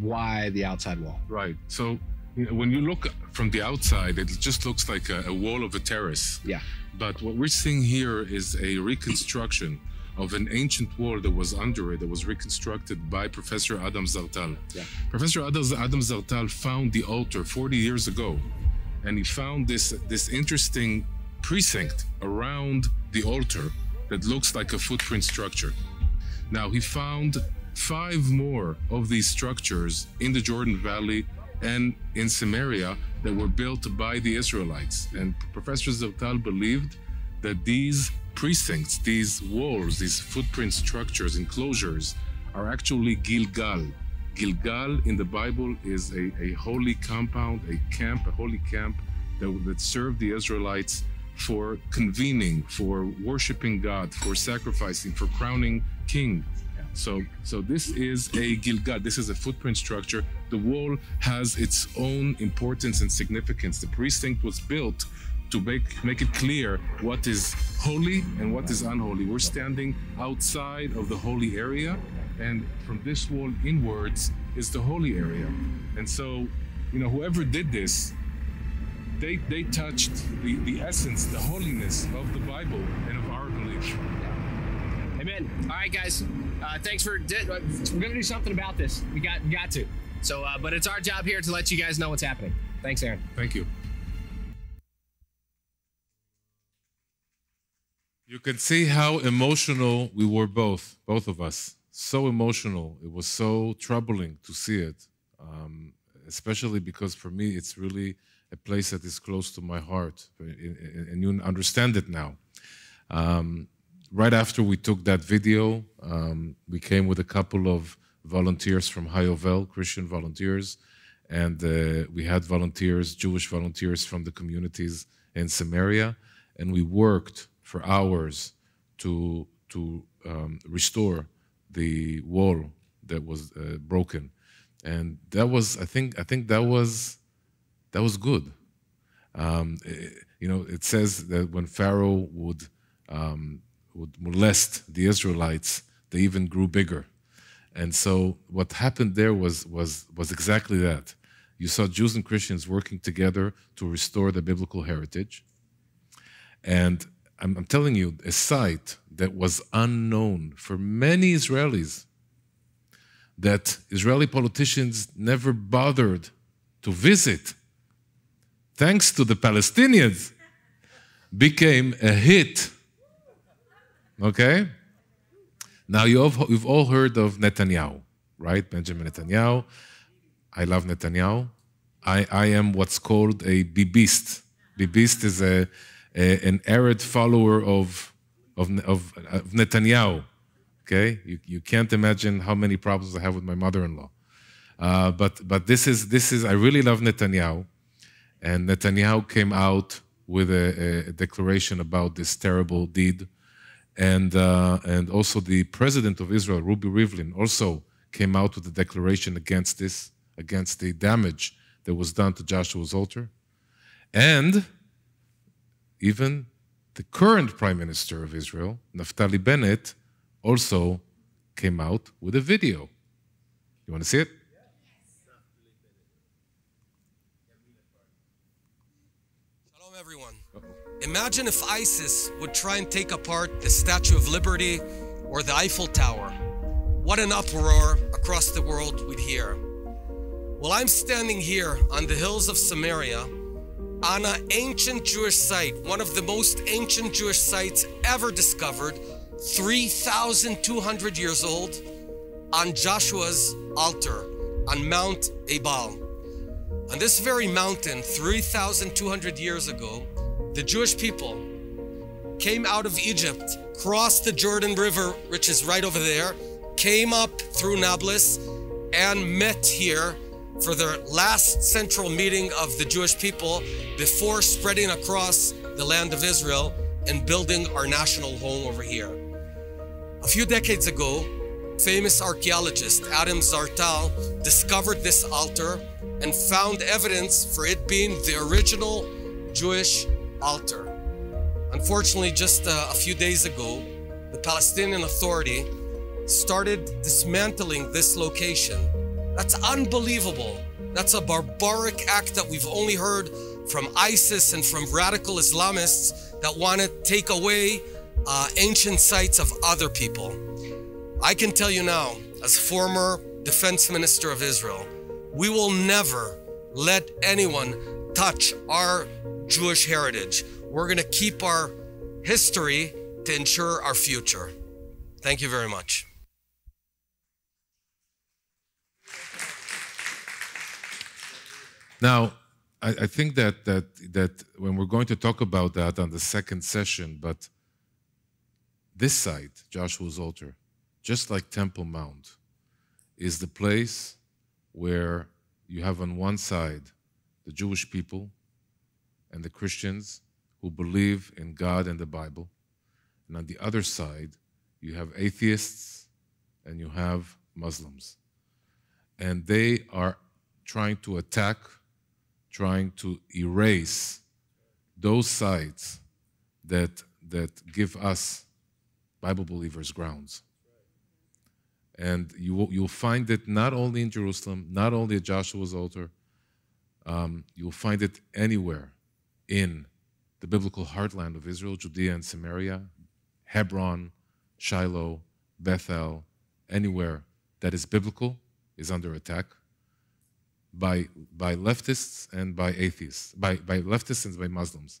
why the outside wall? Right. So Mm-hmm. when you look from the outside, it just looks like a, a wall of a terrace. Yeah. But what we're seeing here is a reconstruction of an ancient wall that was under it, that was reconstructed by Professor Adam Zertal. Yeah. Professor Adam, Adam Zertal found the altar 40 years ago, and he found this this interesting precinct around the altar that looks like a footprint structure. Now he found five more of these structures in the Jordan Valley and in Samaria that were built by the Israelites. And Professor Zertal believed that these precincts, these walls, these footprint structures, enclosures, are actually Gilgal. Gilgal in the Bible is a, a holy compound, a camp, a holy camp that, that served the Israelites for convening, for worshiping God, for sacrificing, for crowning king. So, so this is a Gilgal. This is a footprint structure. The wall has its own importance and significance. The precinct was built to make make it clear what is holy and what is unholy. We're standing outside of the holy area, and from this wall inwards is the holy area. And so, you know, whoever did this, they they touched the, the essence, the holiness of the Bible and of our belief. Amen. All right, guys. Uh, thanks for. Di- we're gonna do something about this. We got we got to. So, uh, but it's our job here to let you guys know what's happening. Thanks, Aaron. Thank you. You can see how emotional we were both, both of us. So emotional. It was so troubling to see it, um, especially because for me, it's really a place that is close to my heart, and you understand it now. Um, right after we took that video, um, we came with a couple of volunteers from Hayovel, Christian volunteers, and uh, we had volunteers, Jewish volunteers from the communities in Samaria, and we worked for hours to to um, restore the wall that was uh, broken, and that was I think I think that was that was good. Um, it, you know, it says that when Pharaoh would um, would molest the Israelites, they even grew bigger. And so what happened there was, was, was exactly that. You saw Jews and Christians working together to restore the biblical heritage. And I'm, I'm telling you, a site that was unknown for many Israelis, that Israeli politicians never bothered to visit, thanks to the Palestinians, became a hit Okay? Now, you've, you've all heard of Netanyahu, right? Benjamin Netanyahu. I love Netanyahu. I, I am what's called a Bibist. Bibist is a, a, an arid follower of, of, of, of Netanyahu. Okay? You, you can't imagine how many problems I have with my mother in law. Uh, but but this is, this is, I really love Netanyahu. And Netanyahu came out with a, a declaration about this terrible deed and, uh, and also the president of Israel, Ruby Rivlin, also came out with a declaration against this, against the damage that was done to Joshua's altar. And even the current prime minister of Israel, Naftali Bennett, also came out with a video. You want to see it? Imagine if ISIS would try and take apart the Statue of Liberty or the Eiffel Tower. What an uproar across the world we'd hear. Well, I'm standing here on the hills of Samaria on an ancient Jewish site, one of the most ancient Jewish sites ever discovered, 3,200 years old, on Joshua's altar on Mount Ebal. On this very mountain, 3,200 years ago, the Jewish people came out of Egypt, crossed the Jordan River, which is right over there, came up through Nablus, and met here for their last central meeting of the Jewish people before spreading across the land of Israel and building our national home over here. A few decades ago, famous archaeologist Adam Zertal discovered this altar and found evidence for it being the original Jewish altar. Unfortunately, just uh, a few days ago, the Palestinian Authority started dismantling this location. That's unbelievable. That's a barbaric act that we've only heard from ISIS and from radical Islamists that want to take away uh, ancient sites of other people. I can tell you now, as former defense minister of Israel, we will never let anyone touch our Jewish heritage. We're going to keep our history to ensure our future. Thank you very much. Now, I, I, think that, that, that when we're going to talk about that on the second session, but this site, Joshua's altar, just like Temple Mount, is the place where you have on one side the Jewish people and the Christians who believe in God and the Bible, and on the other side, you have atheists and you have Muslims. And they are trying to attack trying to erase those sides that, that give us Bible believers grounds. And you will, you'll find it not only in Jerusalem, not only at Joshua's altar, um, you'll find it anywhere in the biblical heartland of Israel, Judea and Samaria, Hebron, Shiloh, Bethel, anywhere that is biblical is under attack by, by leftists and by atheists, by, by leftists and by Muslims.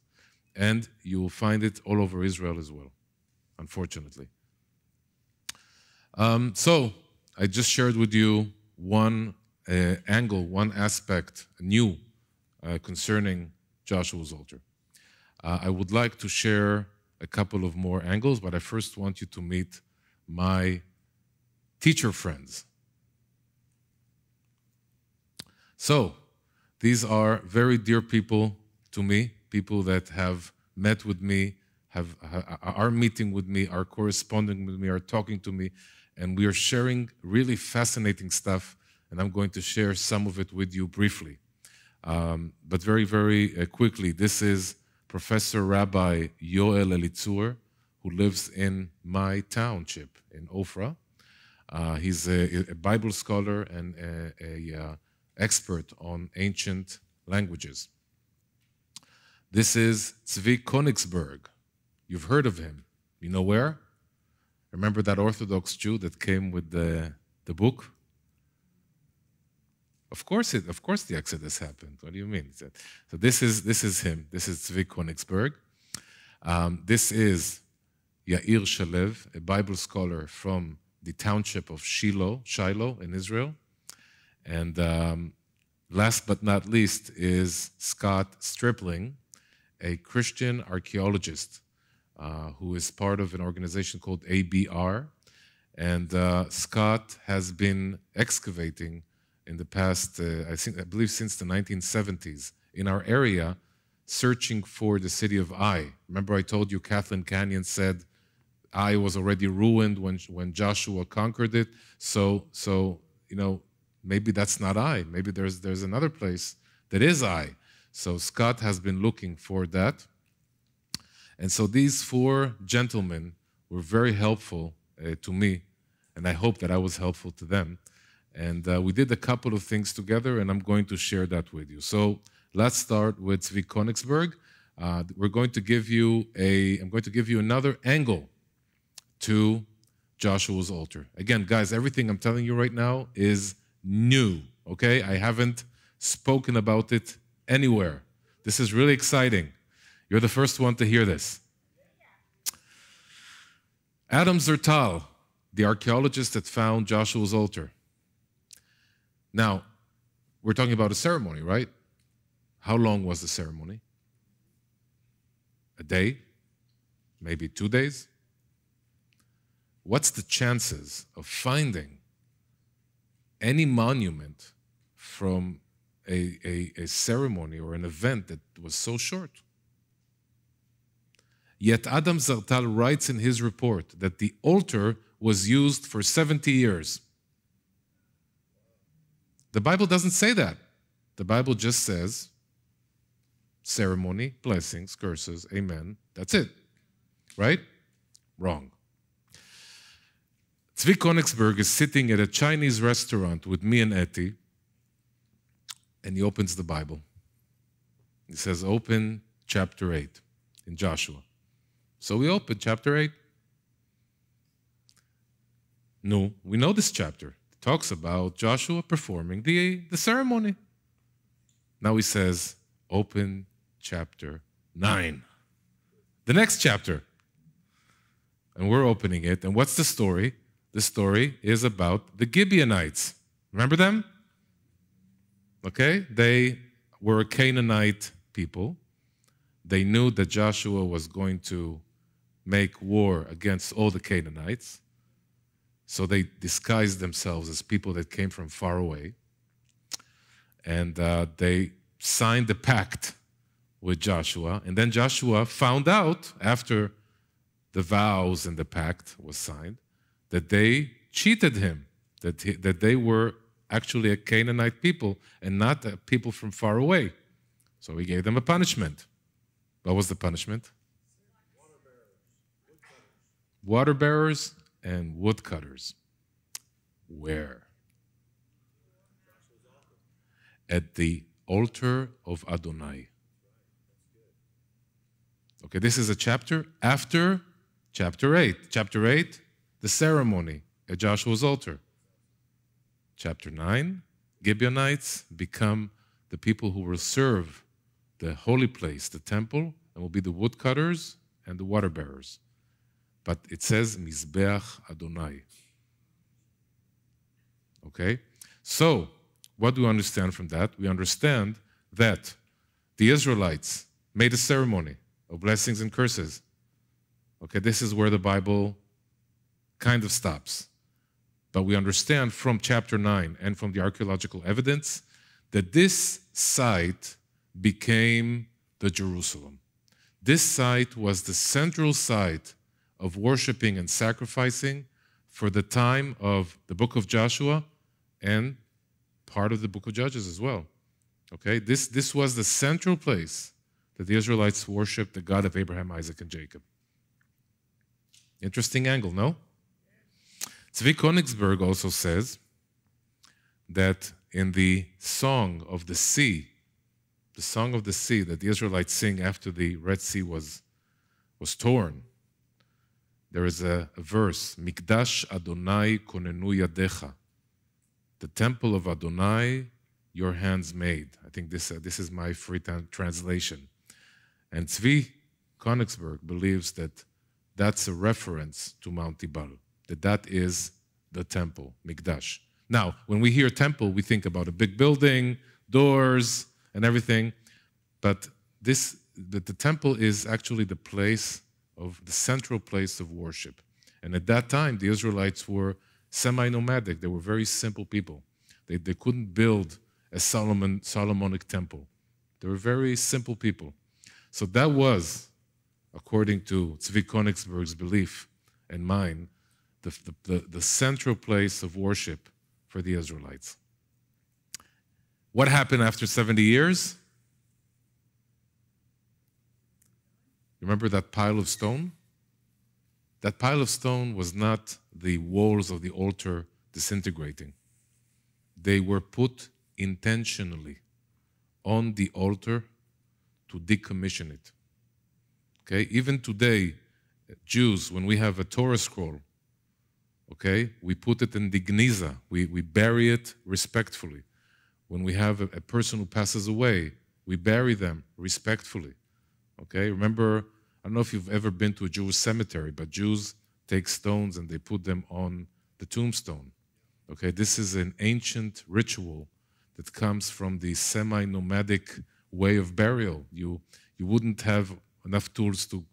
And you will find it all over Israel as well, unfortunately. Um, so, I just shared with you one uh, angle, one aspect new uh, concerning Joshua's altar. Uh, I would like to share a couple of more angles, but I first want you to meet my teacher friends So, these are very dear people to me, people that have met with me, have are meeting with me, are corresponding with me, are talking to me, and we are sharing really fascinating stuff. And I'm going to share some of it with you briefly, um, but very, very uh, quickly. This is Professor Rabbi Yoel Elitzur, who lives in my township in Ofra. Uh, he's a, a, Bible scholar and a, a uh, expert on ancient languages. This is Tzvi Konigsberg. You've heard of him. You know where? Remember that Orthodox Jew that came with the, the book? Of course, it, of course, the Exodus happened. What do you mean? So this is this is him. This is Zvi Konigsberg. Um, this is Yair Shalev, a Bible scholar from the township of Shiloh, Shiloh in Israel. And um, last but not least is Scott Stripling, a Christian archaeologist uh, who is part of an organization called ABR. And uh, Scott has been excavating in the past, uh, I think, I believe since the 1970s in our area, searching for the city of Ai. Remember, I told you Kathleen Kenyon said Ai was already ruined when when Joshua conquered it. So, so you know, maybe that's not Ai. Maybe there's, there's another place that is Ai. So Scott has been looking for that. And so these four gentlemen were very helpful uh, to me, and I hope that I was helpful to them. And uh, we did a couple of things together, and I'm going to share that with you. So let's start with Zvi Konigsberg. Uh, we're going to give you a, I'm going to give you another angle to Joshua's altar. Again, guys, everything I'm telling you right now is new, okay? I haven't spoken about it anywhere. This is really exciting. You're the first one to hear this. Adam Zertal, the archaeologist that found Joshua's altar. Now, we're talking about a ceremony, right? How long was the ceremony? A day? maybe two days. What's the chances of finding any monument from a, a, a ceremony or an event that was so short? Yet Adam Zertal writes in his report that the altar was used for 70 years. The Bible doesn't say that. The Bible just says ceremony, blessings, curses, amen. That's it. Right? Wrong. Zvi Konigsberg is sitting at a Chinese restaurant with me and Etty, and he opens the Bible. He says, Open chapter 8 in Joshua. So we open chapter 8. No, we know this chapter. Talks about Joshua performing the, the ceremony. Now he says, Open chapter 9. The next chapter. And we're opening it. And what's the story? The story is about the Gibeonites. Remember them? Okay? They were a Canaanite people. They knew that Joshua was going to make war against all the Canaanites. So they disguised themselves as people that came from far away. And uh, they signed the pact with Joshua. And then Joshua found out after the vows and the pact was signed that they cheated him, that, he, that they were actually a Canaanite people and not a people from far away. So he gave them a punishment. What was the punishment? Water bearers and woodcutters. Where? At the altar of Adonai. Okay, this is a chapter after chapter 8. Chapter 8, the ceremony at Joshua's altar. Chapter 9, Gibeonites become the people who will serve the holy place, the temple, and will be the woodcutters and the water bearers. But it says Mizbeach Adonai. Okay? So, what do we understand from that? We understand that the Israelites made a ceremony of blessings and curses. Okay, this is where the Bible kind of stops. But we understand from chapter 9 and from the archaeological evidence that this site became the Jerusalem. This site was the central site of worshiping and sacrificing for the time of the book of Joshua and part of the book of Judges as well. Okay, this, this was the central place that the Israelites worshiped the God of Abraham, Isaac, and Jacob. Interesting angle, no? Zvi Konigsberg also says that in the Song of the Sea, the Song of the Sea that the Israelites sing after the Red Sea was, was torn, there is a, a verse, Mikdash Adonai konenu yadecha. The temple of Adonai, your hands made. I think this, uh, this is my free translation. And Zvi Konigsberg believes that that's a reference to Mount Ebal, that that is the temple, Mikdash. Now, when we hear temple, we think about a big building, doors, and everything, but this, that the temple is actually the place of the central place of worship. And at that time, the Israelites were semi nomadic, they were very simple people. They, they couldn't build a Solomon, Solomonic temple, they were very simple people. So that was, according to Tzvi Konigsberg's belief and mine, the, the, the, central place of worship for the Israelites. What happened after 70 years? Remember that pile of stone? That pile of stone was not the walls of the altar disintegrating. They were put intentionally on the altar to decommission it. Okay, even today, Jews, when we have a Torah scroll, okay, we put it in the gniza, we, we bury it respectfully. When we have a, a person who passes away, we bury them respectfully. Okay, remember, I don't know if you've ever been to a Jewish cemetery, but Jews take stones and they put them on the tombstone. Okay, this is an ancient ritual that comes from the semi nomadic way of burial. You, you wouldn't have enough tools to,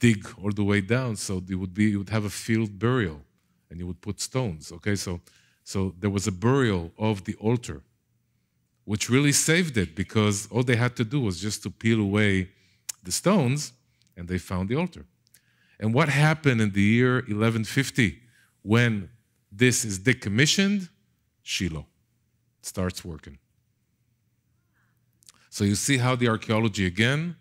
dig all the way down. So it would be you would have a field burial, and you would put stones. Okay, so so there was a burial of the altar, which really saved it because all they had to do was just to peel away the stones, and they found the altar. And what happened in the year 1150 when this is decommissioned? Shiloh starts working. So you see how the archaeology again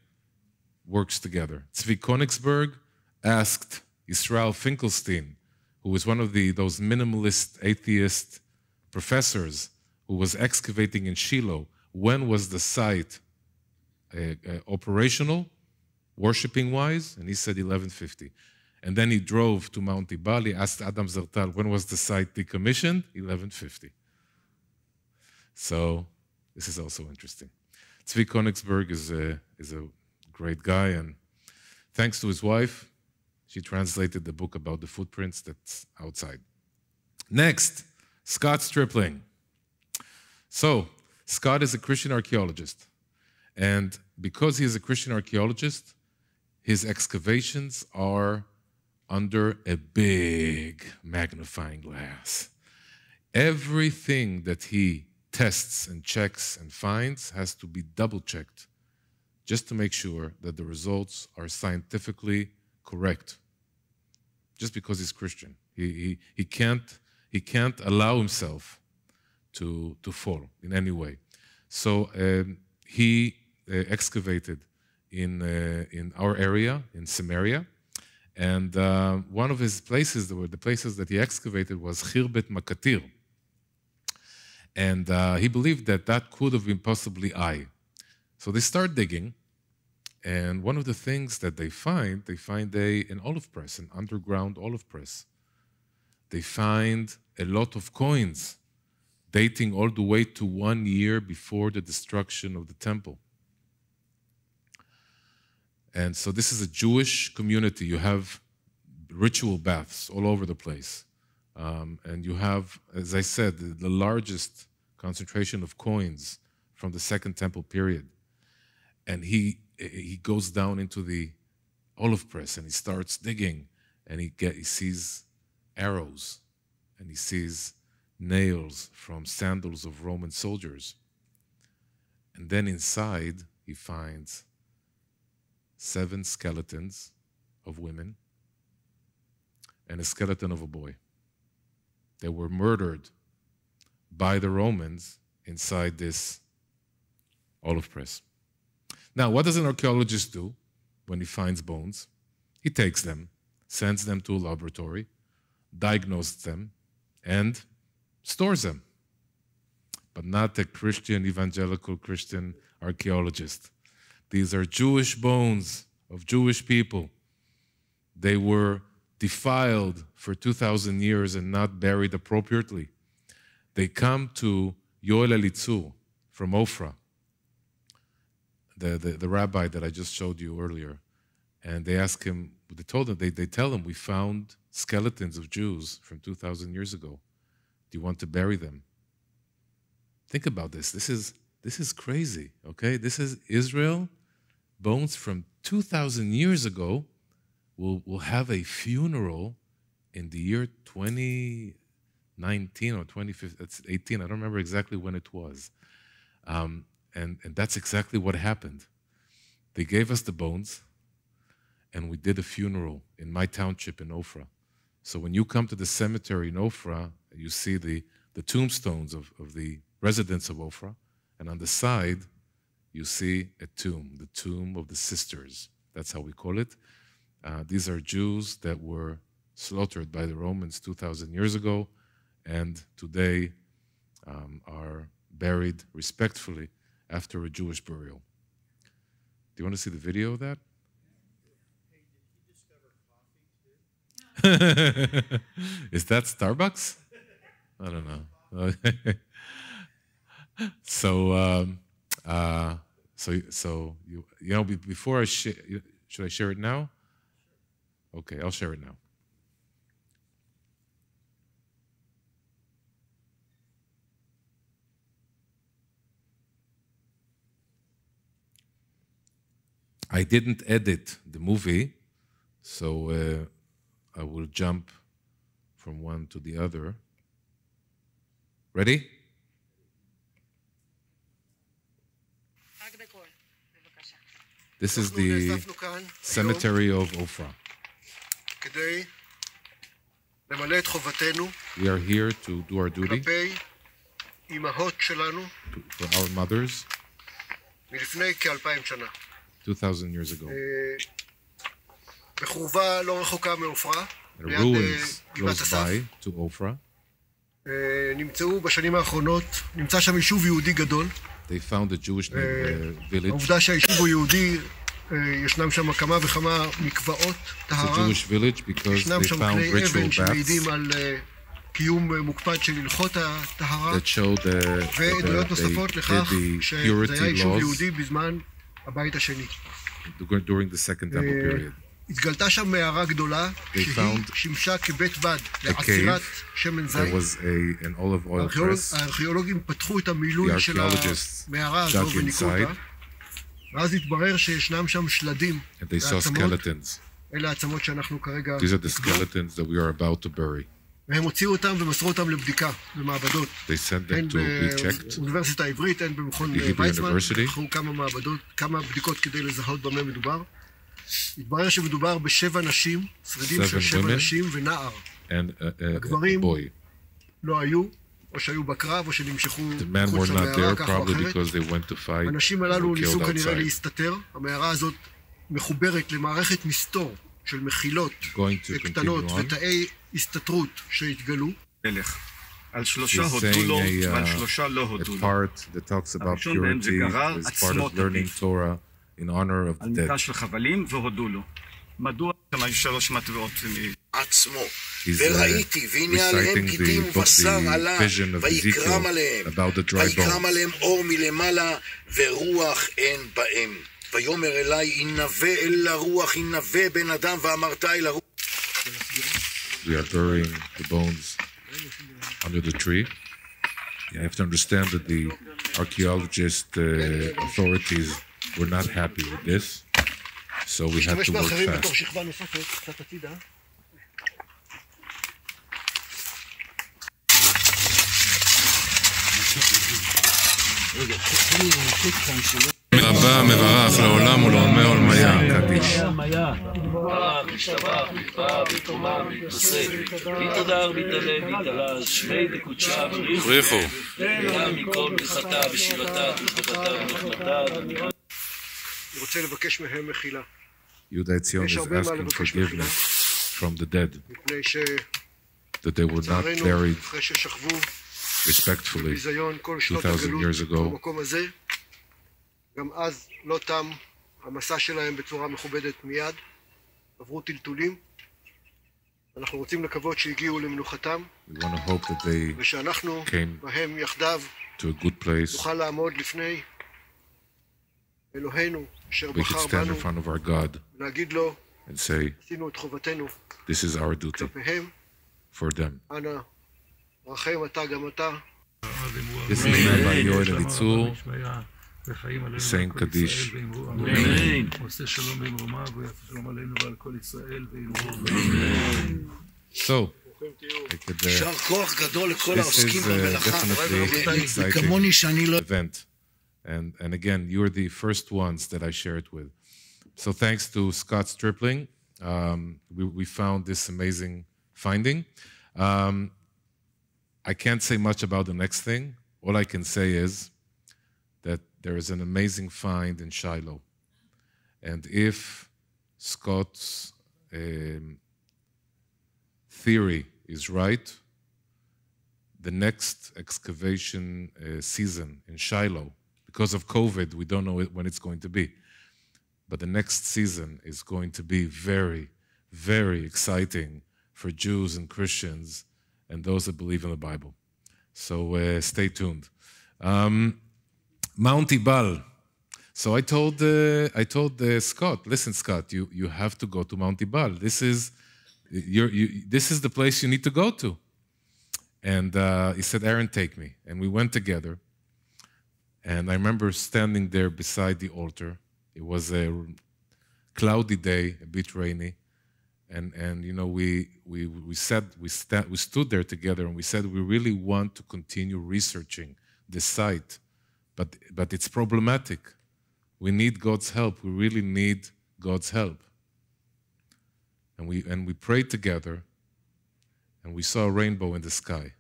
works together. Tzvi Konigsberg asked Israel Finkelstein, who was one of the, those minimalist atheist professors who was excavating in Shiloh, when was the site uh, uh, operational, worshiping wise? And he said 1150. And then he drove to Mount Ebal. He asked Adam Zertal, when was the site decommissioned? 1150. So this is also interesting. Tzvi Konigsberg is a, is a great guy, and thanks to his wife, she translated the book about the footprints that's outside. Next, Scott Stripling. So, Scott is a Christian archaeologist, and because he is a Christian archaeologist, his excavations are under a big magnifying glass. Everything that he tests and checks and finds has to be double checked just to make sure that the results are scientifically correct. Just because he's Christian, he, he, he, can't, he can't allow himself to, to fall in any way. So um, he uh, excavated in, uh, in our area, in Samaria, and uh, one of his places, the places that he excavated was Khirbet Makatir. And uh, he believed that that could have been possibly I. So they start digging, and one of the things that they find, they find a, an olive press, an underground olive press. They find a lot of coins dating all the way to one year before the destruction of the temple. And so this is a Jewish community. You have ritual baths all over the place. Um, and you have, as I said, the, the largest concentration of coins from the Second Temple period. And he, he goes down into the olive press and he starts digging and he, get, he sees arrows and he sees nails from sandals of Roman soldiers. And then inside, he finds seven skeletons of women and a skeleton of a boy. They were murdered by the Romans inside this olive press. Now, what does an archaeologist do when he finds bones? He takes them, sends them to a laboratory, diagnoses them, and stores them. But not a Christian, evangelical Christian archaeologist. These are Jewish bones of Jewish people. They were defiled for 2,000 years and not buried appropriately. They come to Yoel Elitzur from Ofra, the, the, the, rabbi that I just showed you earlier, and they ask him, they told him, they, they tell him, we found skeletons of Jews from 2,000 years ago. Do you want to bury them? Think about this. This is, this is crazy, okay? This is Israel bones from 2,000 years ago will, will have a funeral in the year 2019 or 2018. I don't remember exactly when it was. Um, and, and that's exactly what happened. They gave us the bones, and we did a funeral in my township in Ofra. So when you come to the cemetery in Ofra, you see the, the tombstones of, of the residents of Ofra, and on the side, you see a tomb, the tomb of the sisters. That's how we call it. Uh, these are Jews that were slaughtered by the Romans 2,000 years ago and today um, are buried respectfully after a Jewish burial. Do you want to see the video of that? Is that Starbucks? I don't know. so, um, uh, so, so you, you know, before I should I share it now? Okay, I'll share it now. I didn't edit the movie, So uh, I will jump from one to the other. Ready? This is the נאספנו כאן היום cemetery of Ofra. כדי למלא את חובתנו We are here to do our duty כלפי אימהות שלנו to- for our mothers מלפני כאלפיים שנה. 2,000 years ago. אה, בחורבה לא רחוקה מעופרה, The ליד אה, ruins גבעת close אסף, by to Ofra. אה, נמצאו בשנים האחרונות, נמצא שם יישוב יהודי גדול. They found a Jewish אה, uh, village. העובדה שהיישוב הוא יהודי, אה, ישנם שם כמה וכמה מקוואות It's a טהרה, Jewish village because ישנם they שם found כלי ritual אבן שמעידים baths על אה, קיום אה, מוקפד של הלכות הטהרה, that showed uh, that ועדויות uh, נוספות they לכך did the שזה היה purity יישוב laws יהודי בזמן הבית השני. during the Second Temple אה, period. התגלתה שם מערה גדולה, שהיא שימשה כבית בד לעצירת שמן זית. הארכיאולוגים פתחו את המילוי של המערה הזו וניקו אותה, ואז התברר שישנם שם שלדים ועצמות. אלה העצמות שאנחנו כרגע... והם הוציאו אותם ומסרו אותם לבדיקה במעבדות. הן באוניברסיטה העברית, הן במכון ויצמן. לקחו כמה מעבדות, כמה בדיקות כדי לזהות במה מדובר. התברר שמדובר בשבע נשים, שרידים של שבע women. נשים ונער. And, uh, uh, הגברים לא היו, או שהיו בקרב, או שנמשכו חוץ למערה, כך או אחרת. הנשים הללו ניסו כנראה להסתתר. המערה הזאת מחוברת למערכת מסתור של מחילות קטנות ותאי הסתתרות שהתגלו. מלך. על שלושה הודו לו ועל שלושה לא הודו לו. הראשון מהם זה גרר עצמות הפיף. in honor of the dead. He's uh, reciting the, the vision of Ezekiel about the dry bones. We are burying the bones under the tree. You have to understand that the archaeologist uh, authorities We're not happy with this, so we have to work fast. רבה מברך לעולם ולעולמי עולמיה קדיש. יתברך, ישתבח, יתבע, יתרומם, יתנשא, יתהדר, יתעלה, יתעלה, שמי דקודשה, בריחו, מכל מלכתה ושיבתה, תלכתה ונחמתה, אני רוצה לבקש מהם מחילה, יהודה עציון is asking forgiveness from the dead, that they were not buried respectfully. בביזיון כל שנות 2000 הגלות years ago. גם אז לא תם המסע שלהם בצורה מכובדת מיד, עברו טלטולים. אנחנו רוצים לקוות שהגיעו למנוחתם, We want to hope that they ושאנחנו came בהם יחדיו to a good place. נוכל לעמוד לפני we could stand in front of our God and say, This is our duty for them. This is man by Yoel Elitzur saying Kaddish. So, could, uh, this is uh, definitely an exciting event. And, and again, you're the first ones that I share it with. So thanks to Scott Stripling, um, we, we found this amazing finding. Um, I can't say much about the next thing. All I can say is that there is an amazing find in Shiloh. And if Scott's um, theory is right, the next excavation uh, season in Shiloh, because of COVID, we don't know when it's going to be. But the next season is going to be very, very exciting for Jews and Christians and those that believe in the Bible. So uh, stay tuned. Um, Mount Ebal. So I told uh, I told uh, Scott, listen, Scott, you you have to go to Mount Ebal. This is you, this is the place you need to go to. And uh, he said, Aaron, take me. And we went together. And I remember standing there beside the altar. It was a cloudy day, a bit rainy. and and you know we we we said we sta- we stood there together and we said we really want to continue researching the site, but but it's problematic. We need God's help. We really need God's help. And we and we prayed together, and we saw a rainbow in the sky.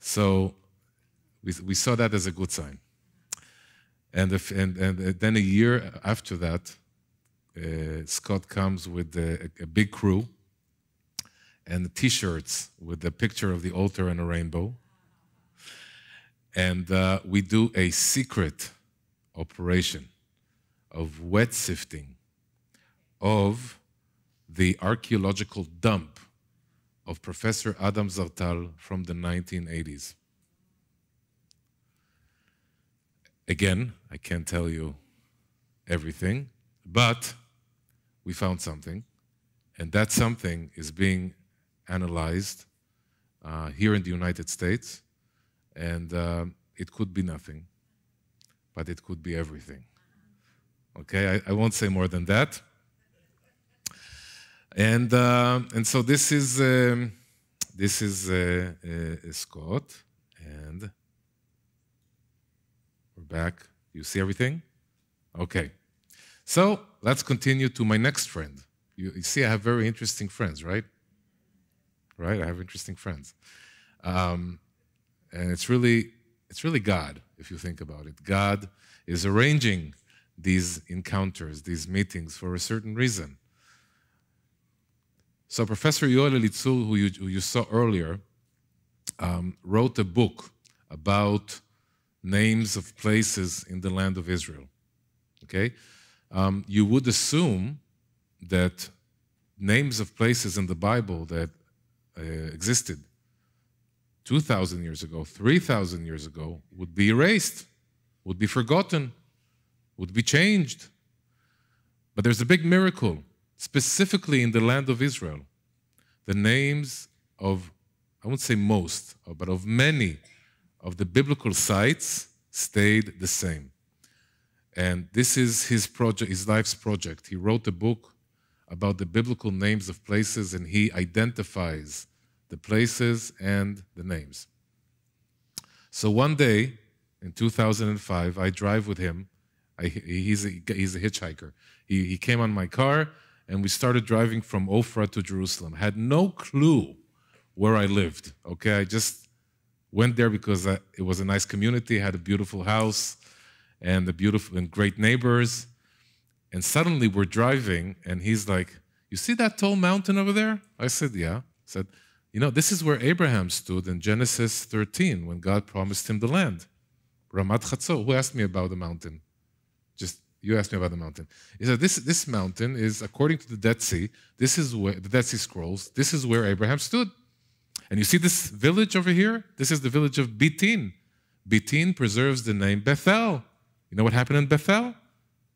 So we, we saw that as a good sign. And, if, and, and then a year after that, uh, Scott comes with a, a big crew and t-shirts with the picture of the altar and a rainbow. And uh, we do a secret operation of wet sifting of the archaeological dump of Professor Adam Zertal from the 1980s. Again, I can't tell you everything, but we found something, and that something is being analyzed uh, here in the United States, and uh, it could be nothing, but it could be everything. Okay, I, I won't say more than that. And uh, and so this is um, this is uh, uh, Scott, and we're back. You see everything? Okay. So let's continue to my next friend. You, you see, I have very interesting friends, right? Right? I have interesting friends, um, and it's really it's really God if you think about it. God is arranging these encounters, these meetings for a certain reason. So Professor Yoel Elitzur, who you, who you saw earlier, um, wrote a book about names of places in the land of Israel. Okay? Um, you would assume that names of places in the Bible that uh, existed 2,000 years ago, 3,000 years ago, would be erased, would be forgotten, would be changed. But there's a big miracle specifically in the land of Israel, the names of, I won't say most, but of many of the biblical sites stayed the same. And this is his project, his life's project. He wrote a book about the biblical names of places and he identifies the places and the names. So one day in 2005, I drive with him. I, he's, a, he's a hitchhiker. He, he came on my car and we started driving from Ofra to Jerusalem. Had no clue where I lived. Okay, I just went there because uh, it was a nice community, had a beautiful house, and the beautiful and great neighbors. And suddenly we're driving, and he's like, "You see that tall mountain over there?" I said, "Yeah." I said, "You know, this is where Abraham stood in Genesis 13 when God promised him the land." Ramat Chatzor. Who asked me about the mountain? Just you asked me about the mountain. He said, this, this mountain is, according to the Dead Sea, this is where, the Dead Sea Scrolls, this is where Abraham stood. And you see this village over here? This is the village of Bitin. Bitin preserves the name Bethel. You know what happened in Bethel?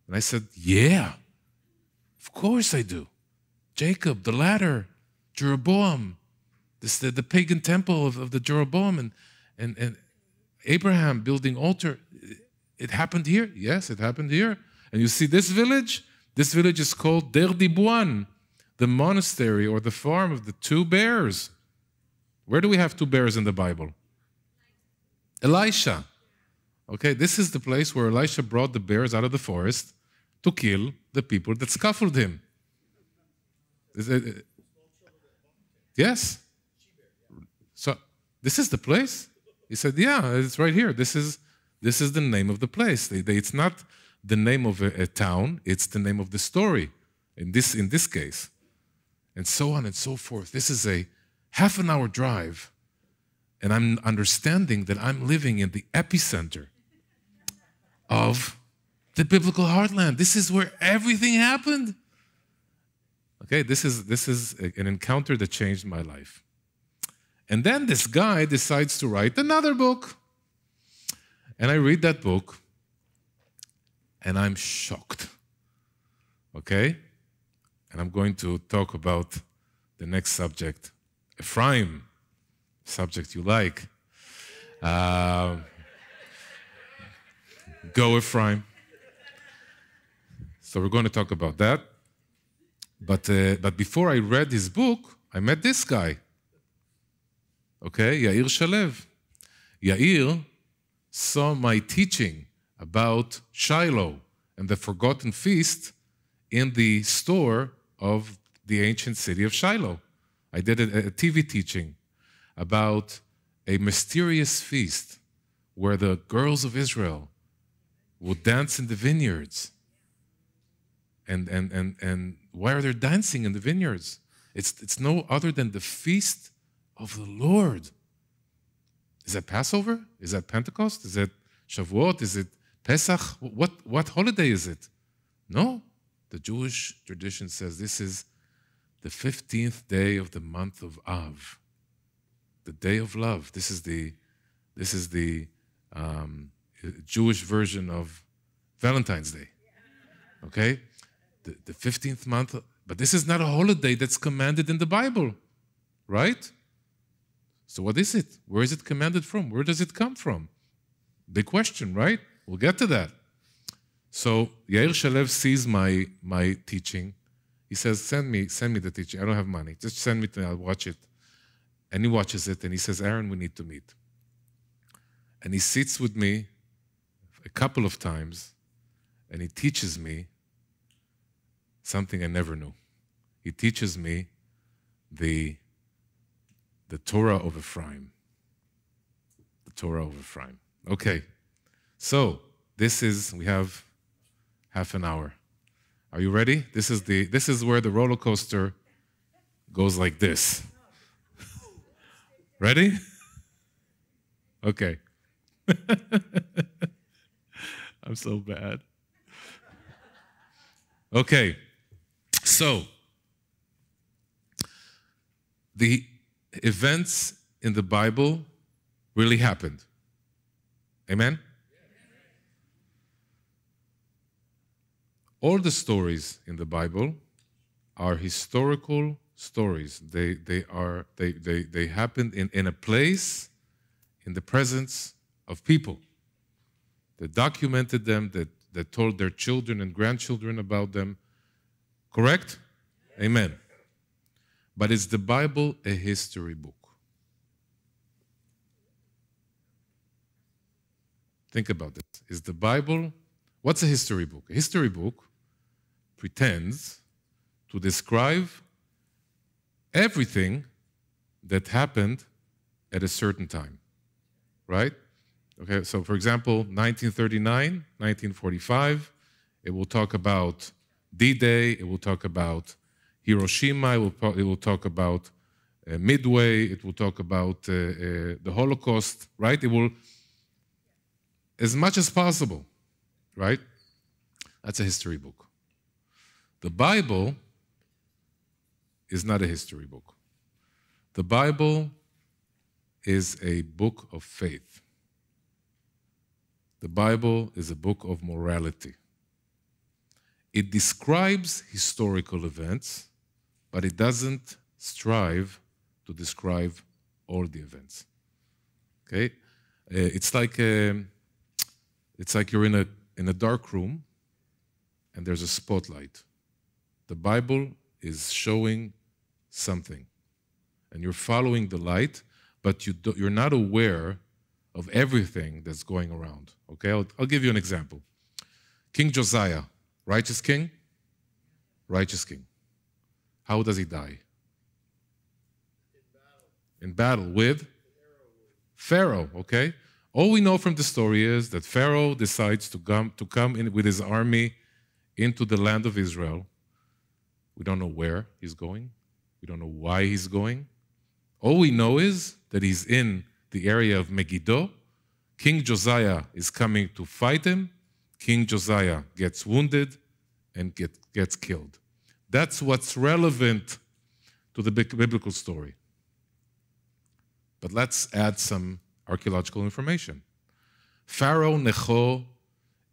And I said, Yeah, of course I do. Jacob, the ladder, Jeroboam, this, the, the pagan temple of, of the Jeroboam, and, and, and Abraham building altar. It happened here? Yes, it happened here. And you see this village? This village is called Der Dibuan, the monastery or the farm of the two bears. Where do we have two bears in the Bible? Elisha. Okay, this is the place where Elisha brought the bears out of the forest to kill the people that scuffled him. It, uh, yes. So this is the place? He said, Yeah, it's right here. This is this is the name of the place. It's not the name of a, a town, it's the name of the story in this, in this case. And so on and so forth. This is a half an hour drive, and I'm understanding that I'm living in the epicenter of the biblical heartland. This is where everything happened. Okay, this is, this is an encounter that changed my life. And then this guy decides to write another book. And I read that book, and I'm shocked. Okay? And I'm going to talk about the next subject Ephraim, subject you like. Uh, go, Ephraim. So we're going to talk about that. But, uh, but before I read his book, I met this guy. Okay, Yair Shalev. Yair saw my teaching about Shiloh and the forgotten feast in the store of the ancient city of Shiloh. I did a, a TV teaching about a mysterious feast where the girls of Israel would dance in the vineyards. And, and, and, and why are they dancing in the vineyards? It's, it's no other than the feast of the Lord. Is that Passover? Is that Pentecost? Is it Shavuot? Is it Pesach? What, what holiday is it? No. The Jewish tradition says this is the 15th day of the month of Av, the day of love. This is the, this is the um, Jewish version of Valentine's Day. Okay? The, the 15th month, but this is not a holiday that's commanded in the Bible, right? So, what is it? Where is it commanded from? Where does it come from? Big question, right? We'll get to that. So, Yair Shalev sees my, my teaching. He says, Send me, send me the teaching. I don't have money. Just send me to I'll watch it. And he watches it and he says, Aaron, we need to meet. And he sits with me a couple of times and he teaches me something I never knew. He teaches me the the Torah of Ephraim. The Torah of Ephraim. Okay, so this is, we have half an hour. Are you ready? This is, the, this is where the roller coaster goes like this. ready? Okay. I'm so bad. Okay, so the events in the Bible really happened. Amen? All the stories in the Bible are historical stories. They, they, are, they, they, they happened in, in a place, in the presence of people. They documented them, that, that told their children and grandchildren about them. Correct? Amen. But is the Bible a history book? Think about this. Is the Bible, what's a history book? A history book pretends to describe everything that happened at a certain time, right? Okay, so for example, 1939, 1945, it will talk about D Day, it will talk about Hiroshima, it will, it will talk about uh, Midway, it will talk about uh, uh, the Holocaust, right? It will, as much as possible, right? That's a history book. The Bible is not a history book. The Bible is a book of faith. The Bible is a book of morality. It describes historical events, but it doesn't strive to describe all the events. Okay, uh, it's like um, it's like you're in a in a dark room, and there's a spotlight. The Bible is showing something, and you're following the light, but you do, you're not aware of everything that's going around. Okay, I'll, I'll give you an example. King Josiah, righteous king, righteous king. How does he die? In battle with Pharaoh, okay? All we know from the story is that Pharaoh decides to come, to come in with his army into the land of Israel. We don't know where he's going. We don't know why he's going. All we know is that he's in the area of Megiddo. King Josiah is coming to fight him. King Josiah gets wounded and get, gets killed. That's what's relevant to the biblical story. But let's add some archaeological information. Pharaoh Necho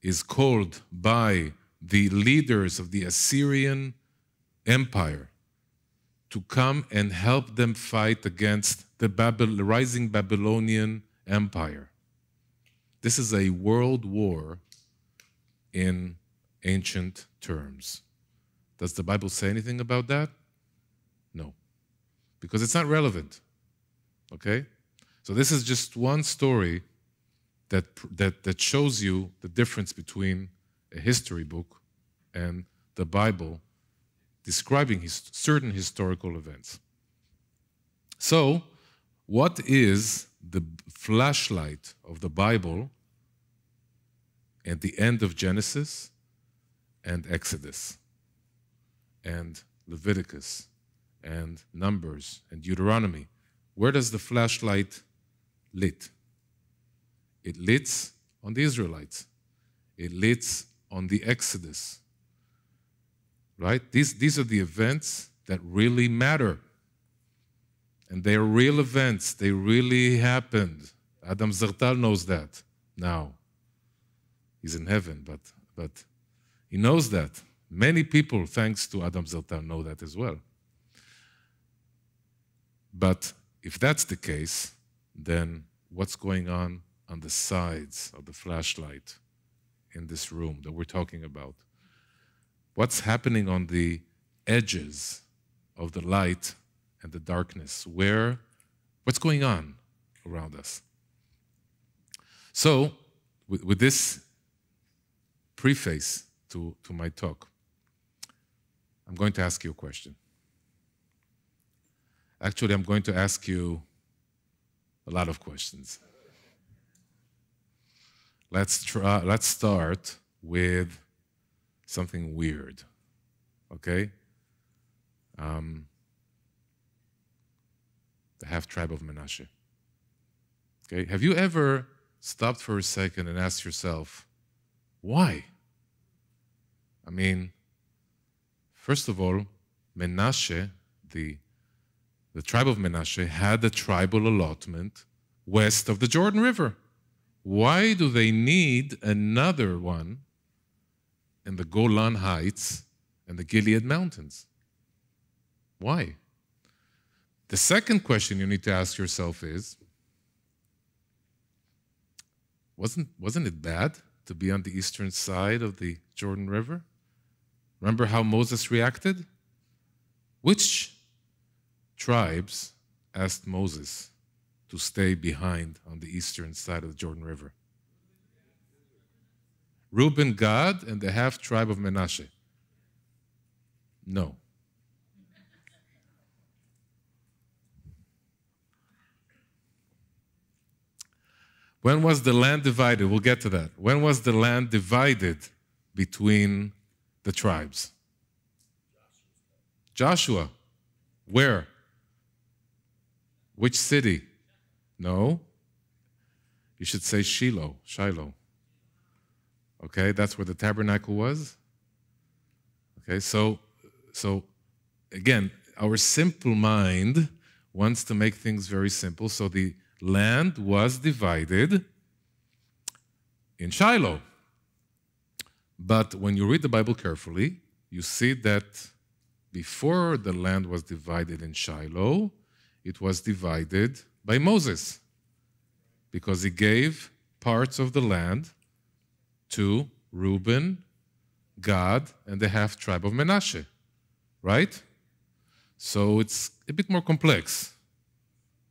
is called by the leaders of the Assyrian Empire to come and help them fight against the rising Babylonian Empire. This is a world war in ancient terms. Does the Bible say anything about that? No, because it's not relevant. Okay? So this is just one story that, that, that shows you the difference between a history book and the Bible describing his, certain historical events. So, what is the flashlight of the Bible at the end of Genesis and Exodus and Leviticus and Numbers and Deuteronomy? Where does the flashlight lit? It lit on the Israelites. It lit on the Exodus. Right? These, these are the events that really matter. And they are real events. They really happened. Adam Zertal knows that now. He's in heaven, but, but he knows that. Many people, thanks to Adam Zertal, know that as well. But if that's the case, then what's going on on the sides of the flashlight in this room that we're talking about? What's happening on the edges of the light and the darkness? Where, what's going on around us? So, with, with this preface to, to my talk, I'm going to ask you a question. Actually, I'm going to ask you a lot of questions. Let's try let's start with something weird. Okay? Um, the half tribe of Menashe. Okay? Have you ever stopped for a second and asked yourself, why? I mean, first of all, Menashe, the the tribe of Menashe had a tribal allotment west of the Jordan River. Why do they need another one in the Golan Heights and the Gilead Mountains? Why? The second question you need to ask yourself is wasn't, wasn't it bad to be on the eastern side of the Jordan River? Remember how Moses reacted? Which tribes asked Moses to stay behind on the eastern side of the Jordan River. Reuben, Gad, and the half tribe of Menashe. No. When was the land divided? We'll get to that. When was the land divided between the tribes? Joshua. Where? Which city? No. You should say Shiloh, Shiloh. Okay, that's where the tabernacle was. Okay, so so again, our simple mind wants to make things very simple. So the land was divided in Shiloh. But when you read the Bible carefully, you see that before the land was divided in Shiloh, it was divided by Moses because he gave parts of the land to Reuben, Gad, and the half tribe of Menashe. Right? So it's a bit more complex.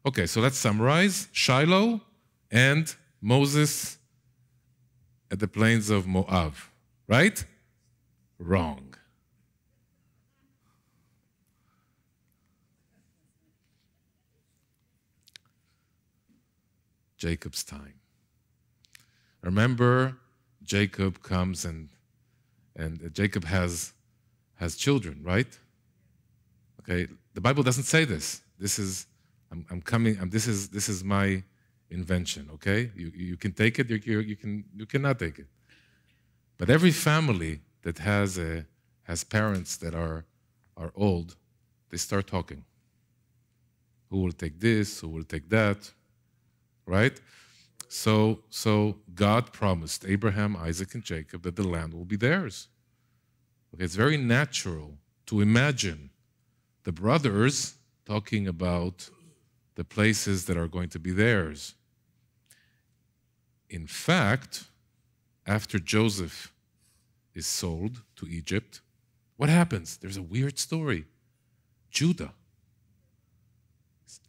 Okay, so let's summarize Shiloh and Moses at the plains of Moab. Right? Wrong. Jacob's time. Remember, Jacob comes and and Jacob has has children, right? Okay, the Bible doesn't say this. This is I'm, I'm coming. I'm, this is this is my invention. Okay, you you can take it. You, you can you cannot take it. But every family that has a has parents that are are old, they start talking. Who will take this? Who will take that? right? So, so God promised Abraham, Isaac, and Jacob that the land will be theirs. Okay, it's very natural to imagine the brothers talking about the places that are going to be theirs. In fact, after Joseph is sold to Egypt, What happens? There's a weird story. Judah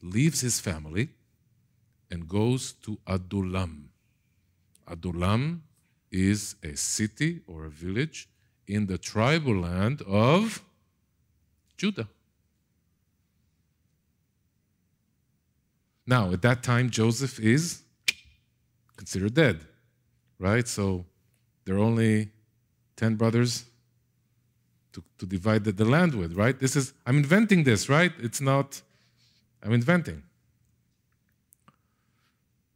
leaves his family and goes to Adullam. Adullam is a city or a village in the tribal land of Judah. Now, at that time, Joseph is considered dead, right? So there are only 10 brothers to, to divide the, the land with, right? This is, I'm inventing this, right? It's not, I'm inventing.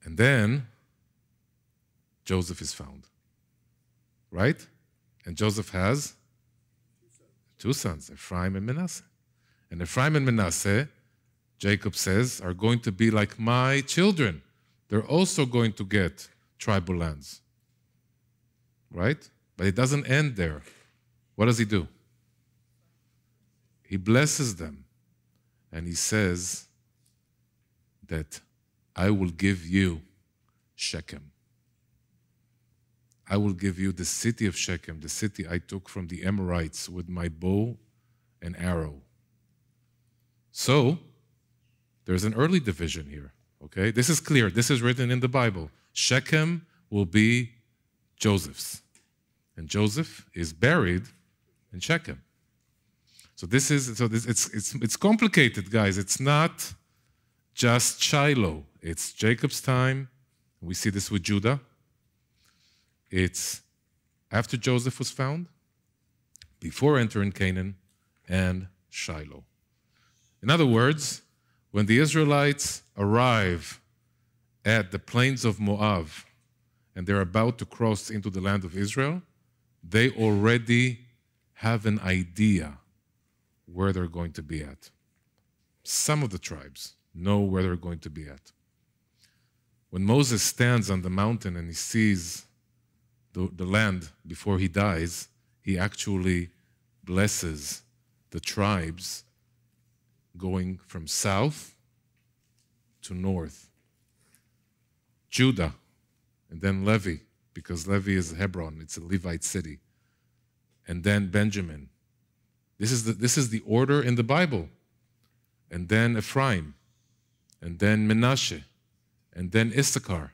And then Joseph is found, right? And Joseph has two sons, Ephraim and Manasseh. And Ephraim and Manasseh, Jacob says, are going to be like my children. They're also going to get tribal lands, right? But it doesn't end there. What does he do? He blesses them and he says that I will give you Shechem. I will give you the city of Shechem, the city I took from the Amorites with my bow and arrow. So, there's an early division here, okay? This is clear. This is written in the Bible. Shechem will be Joseph's, and Joseph is buried in Shechem. So this is so this it's it's it's complicated, guys. It's not just Shiloh. It's Jacob's time. We see this with Judah. It's after Joseph was found, before entering Canaan, and Shiloh. In other words, when the Israelites arrive at the plains of Moab and they're about to cross into the land of Israel, they already have an idea where they're going to be at. Some of the tribes know where they're going to be at. When Moses stands on the mountain and he sees the, the land before he dies, he actually blesses the tribes going from south to north. Judah, and then Levi, because Levi is Hebron, it's a Levite city. And then Benjamin, this is the, this is the order in the Bible. And then Ephraim, and then Menashe, and then Issachar.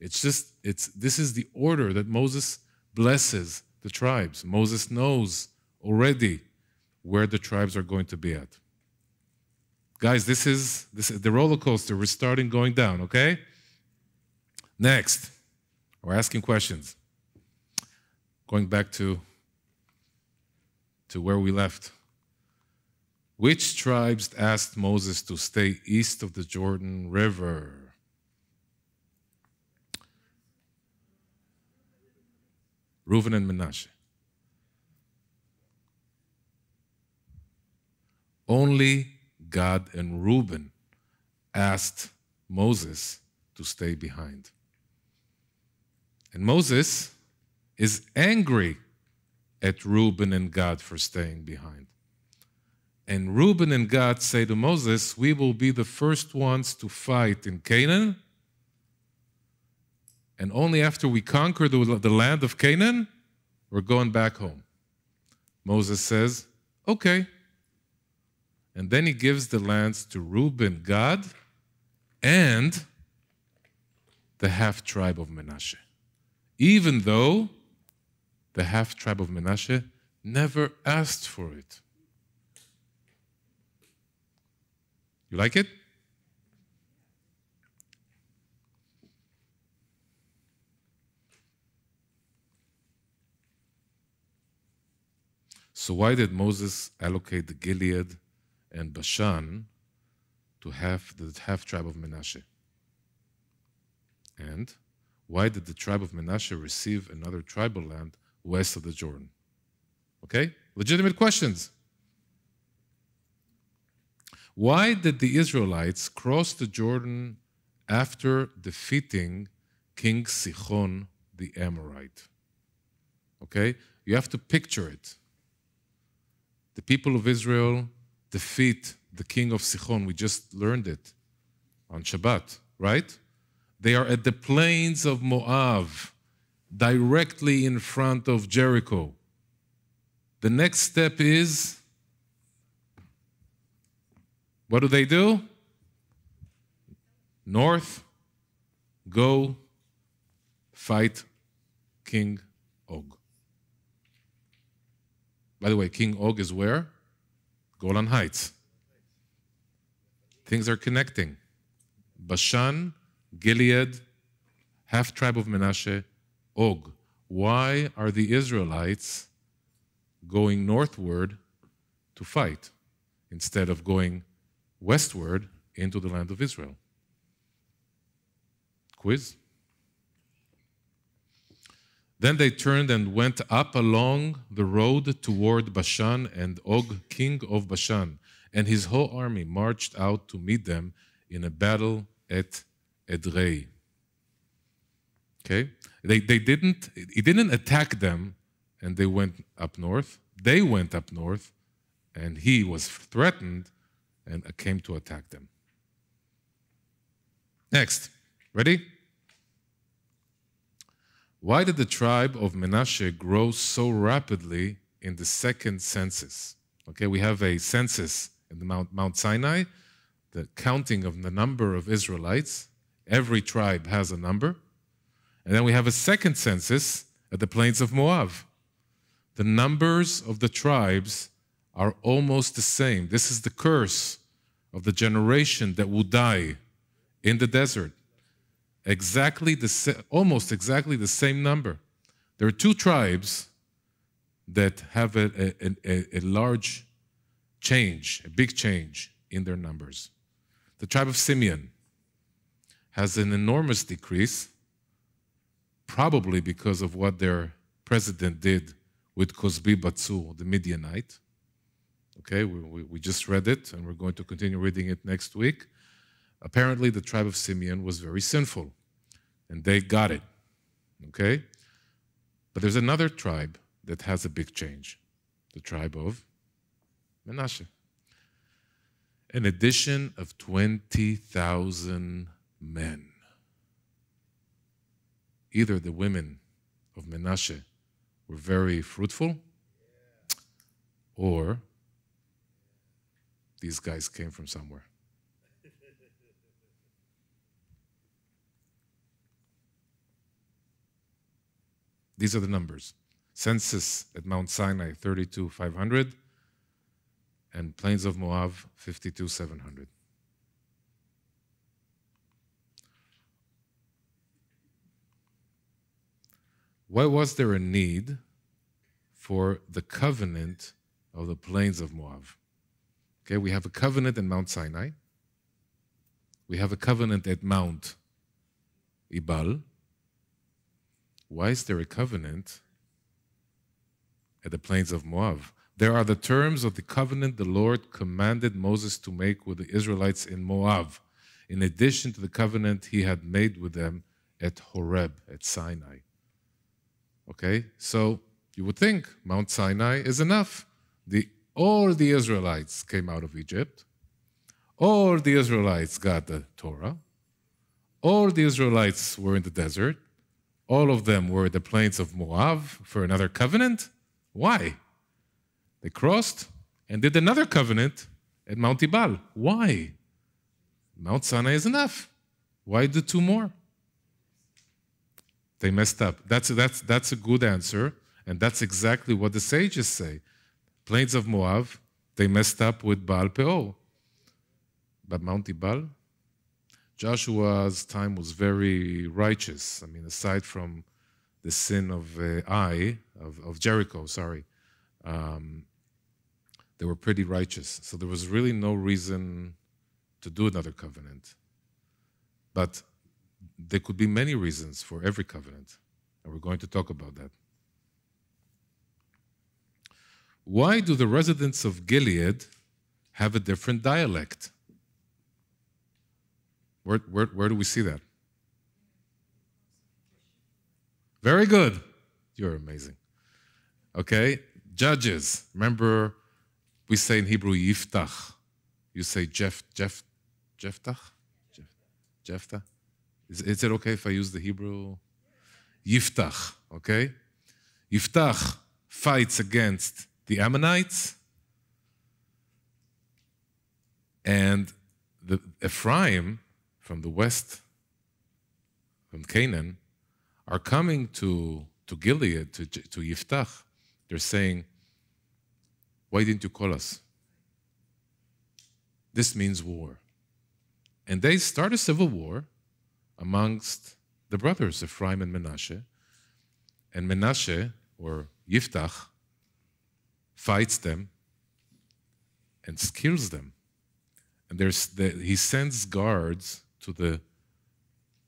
It's just, it's, this is the order that Moses blesses the tribes. Moses knows already where the tribes are going to be at. Guys, this is, this is the roller coaster. We're starting going down, okay? Next, we're asking questions. Going back to to where we left. Which tribes asked Moses to stay east of the Jordan River? Reuben and Menashe. Only Gad and Reuben asked Moses to stay behind. And Moses is angry at Reuben and Gad for staying behind. And Reuben and Gad say to Moses, We will be the first ones to fight in Canaan. And only after we conquer the, the land of Canaan, we're going back home. Moses says, Okay. And then he gives the lands to Reuben, Gad, and the half tribe of Menashe. Even though the half tribe of Menashe never asked for it. You like it? So, why did Moses allocate the Gilead and Bashan to half the half tribe of Menashe? And why did the tribe of Menashe receive another tribal land west of the Jordan? Okay? Legitimate questions. Why did the Israelites cross the Jordan after defeating King Sichon the Amorite? Okay? You have to picture it. The people of Israel defeat the king of Sichon. We just learned it on Shabbat, right? They are at the plains of Moab directly in front of Jericho. The next step is what do they do? North, go fight King Og. By the way, King Og is where? Golan Heights. Things are connecting. Bashan, Gilead, half tribe of Menashe, Og. Why are the Israelites going northward to fight instead of going westward into the land of Israel? Quiz? Then they turned and went up along the road toward Bashan, and Og, king of Bashan, and his whole army marched out to meet them in a battle at Edrei. Okay? They, they didn't, he didn't attack them and they went up north. They went up north and he was threatened and uh, came to attack them. Next. Ready? Why did the tribe of Menashe grow so rapidly in the second census? Okay, we have a census in the Mount, Mount Sinai, the counting of the number of Israelites. Every tribe has a number. And then we have a second census at the plains of Moab. The numbers of the tribes are almost the same. This is the curse of the generation that will die in the desert exactly the almost exactly the same number. There are two tribes that have a, a, a, a, large change, a big change in their numbers. The tribe of Simeon has an enormous decrease, probably because of what their president did with Cozbi Batsur, the Midianite. Okay, we, we, we just read it, and we're going to continue reading it next week. Apparently, the tribe of Simeon was very sinful, and they got it. Okay? But there's another tribe that has a big change the tribe of Menashe. An addition of 20,000 men. Either the women of Menashe were very fruitful, or these guys came from somewhere. These are the numbers. Census at Mount Sinai, 32,500, and Plains of Moab, 52,700. Why was there a need for the covenant of the plains of Moab? Okay, we have a covenant in Mount Sinai. We have a covenant at Mount Ebal. Why is there a covenant at the plains of Moab? There are the terms of the covenant the Lord commanded Moses to make with the Israelites in Moab, in addition to the covenant he had made with them at Horeb, at Sinai. Okay, so you would think Mount Sinai is enough. The, all the Israelites came out of Egypt. All the Israelites got the Torah. All the Israelites were in the desert. All of them were the plains of Moab for another covenant. Why? They crossed and did another covenant at Mount Ebal. Why? Mount Sinai is enough. Why do two more? They messed up. That's, that's, that's a good answer, and that's exactly what the sages say. Plains of Moab, they messed up with Baal Peor. But Mount Ebal, Joshua's time was very righteous. I mean, aside from the sin of uh, Ai, of, of, Jericho, sorry, um, they were pretty righteous. So there was really no reason to do another covenant. But there could be many reasons for every covenant, and we're going to talk about that. Why do the residents of Gilead have a different dialect? Where, where, where do we see that? Very good. You're amazing. Okay, judges. Remember, we say in Hebrew Yiftach. You say Jeff, Jeff, Jeftach? Jephthah? Is, is it okay if I use the Hebrew? Yiftach, okay? Yiftach fights against the Ammonites, and the Ephraim from the west, from Canaan, are coming to, to Gilead, to, to Yiftach. They're saying, Why didn't you call us? This means war. And they start a civil war amongst the brothers, Ephraim and Menashe. And Menashe, or Yiftach, fights them and kills them. And there's the, he sends guards to the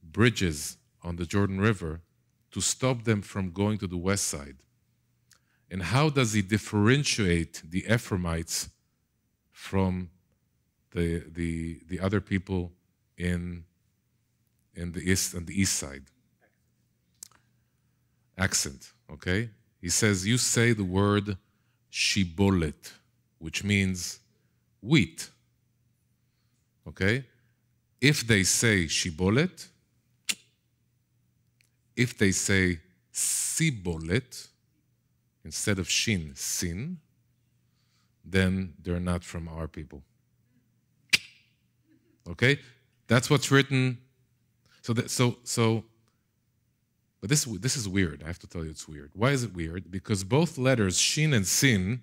bridges on the Jordan River to stop them from going to the west side. And how does he differentiate the Ephraimites from the, the, the other people in, in the east and the east side? Accent, okay? He says, You say the word shibolet, which means wheat. Okay? If they say shibolet, if they say sibolet, instead of shin, sin, then they're not from our people. Okay? That's what's written. So, that, so, so, but this, this is weird. I have to tell you it's weird. Why is it weird? Because both letters, shin and sin,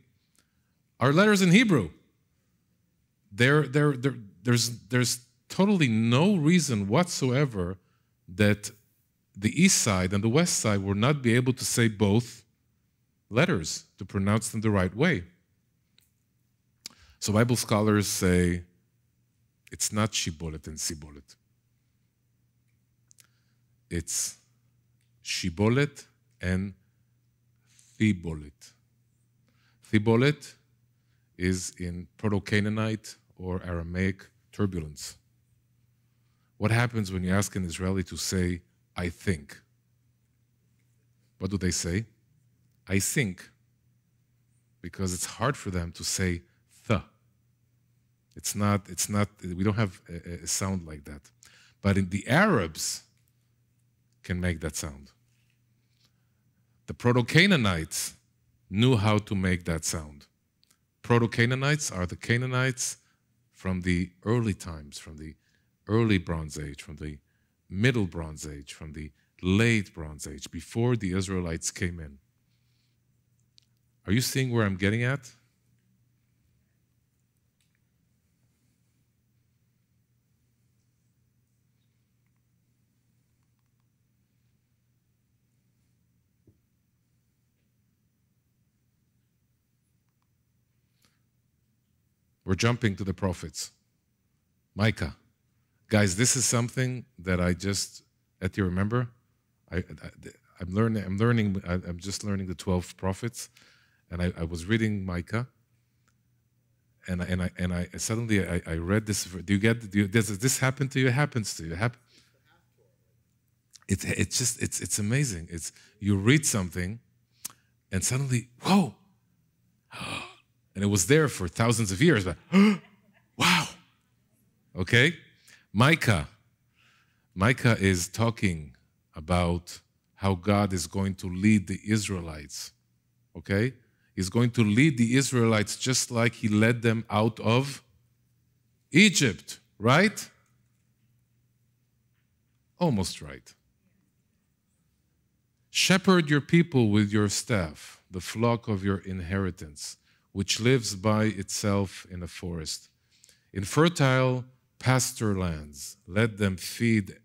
are letters in Hebrew. They're, they're, they're, there's, there's totally no reason whatsoever that the east side and the west side will not be able to say both letters to pronounce them the right way. So Bible scholars say it's not shibolet and sibolet. It's shibolet and thibolet. Thibolet is in Proto-Canaanite or Aramaic turbulence. What happens when you ask an Israeli to say, I think? What do they say? I think. Because it's hard for them to say the. It's not, it's not, we don't have a, a sound like that. But in the Arabs can make that sound. The Proto Canaanites knew how to make that sound. Proto Canaanites are the Canaanites from the early times, from the early Bronze Age, from the Middle Bronze Age, from the late Bronze Age, before the Israelites came in. Are you seeing where I'm getting at? We're jumping to the prophets. Micah. Guys, this is something that I just, at you remember? I, I, am learning, I'm learning, I, am just learning the 12 prophets. And I, I was reading Micah. And I, and I, and I suddenly I, I read this. Do you get, do you, does this happen to you? It happens to you. It it's, it's just, it's, it's amazing. It's, you read something and suddenly, whoa, oh, and it was there for thousands of years, but wow. Okay? Micah. Micah is talking about how God is going to lead the Israelites. Okay? He's going to lead the Israelites just like he led them out of Egypt, right? Almost right. Shepherd your people with your staff, the flock of your inheritance which lives by itself in a forest. In fertile pasture lands, let them feed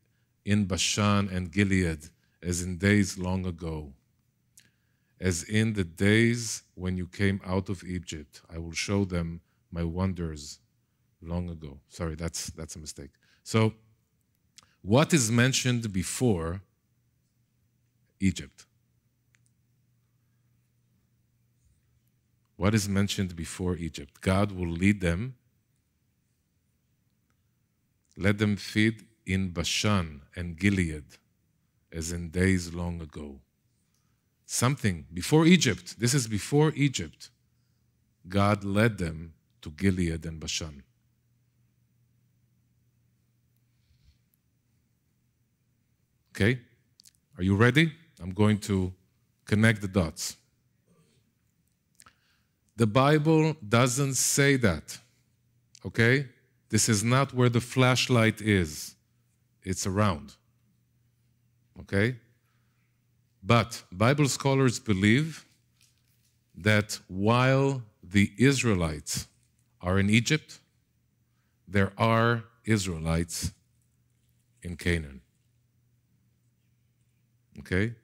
in Bashan and Gilead as in days long ago. As in the days when you came out of Egypt, I will show them my wonders long ago. Sorry, that's, that's a mistake. So, what is mentioned before Egypt? What is mentioned before Egypt? God will lead them, let them feed in Bashan and Gilead, as in days long ago. Something before Egypt, this is before Egypt, God led them to Gilead and Bashan. Okay? Are you ready? I'm going to connect the dots. The Bible doesn't say that. Okay? This is not where the flashlight is. It's around. Okay? But Bible scholars believe that while the Israelites are in Egypt, there are Israelites in Canaan. Okay?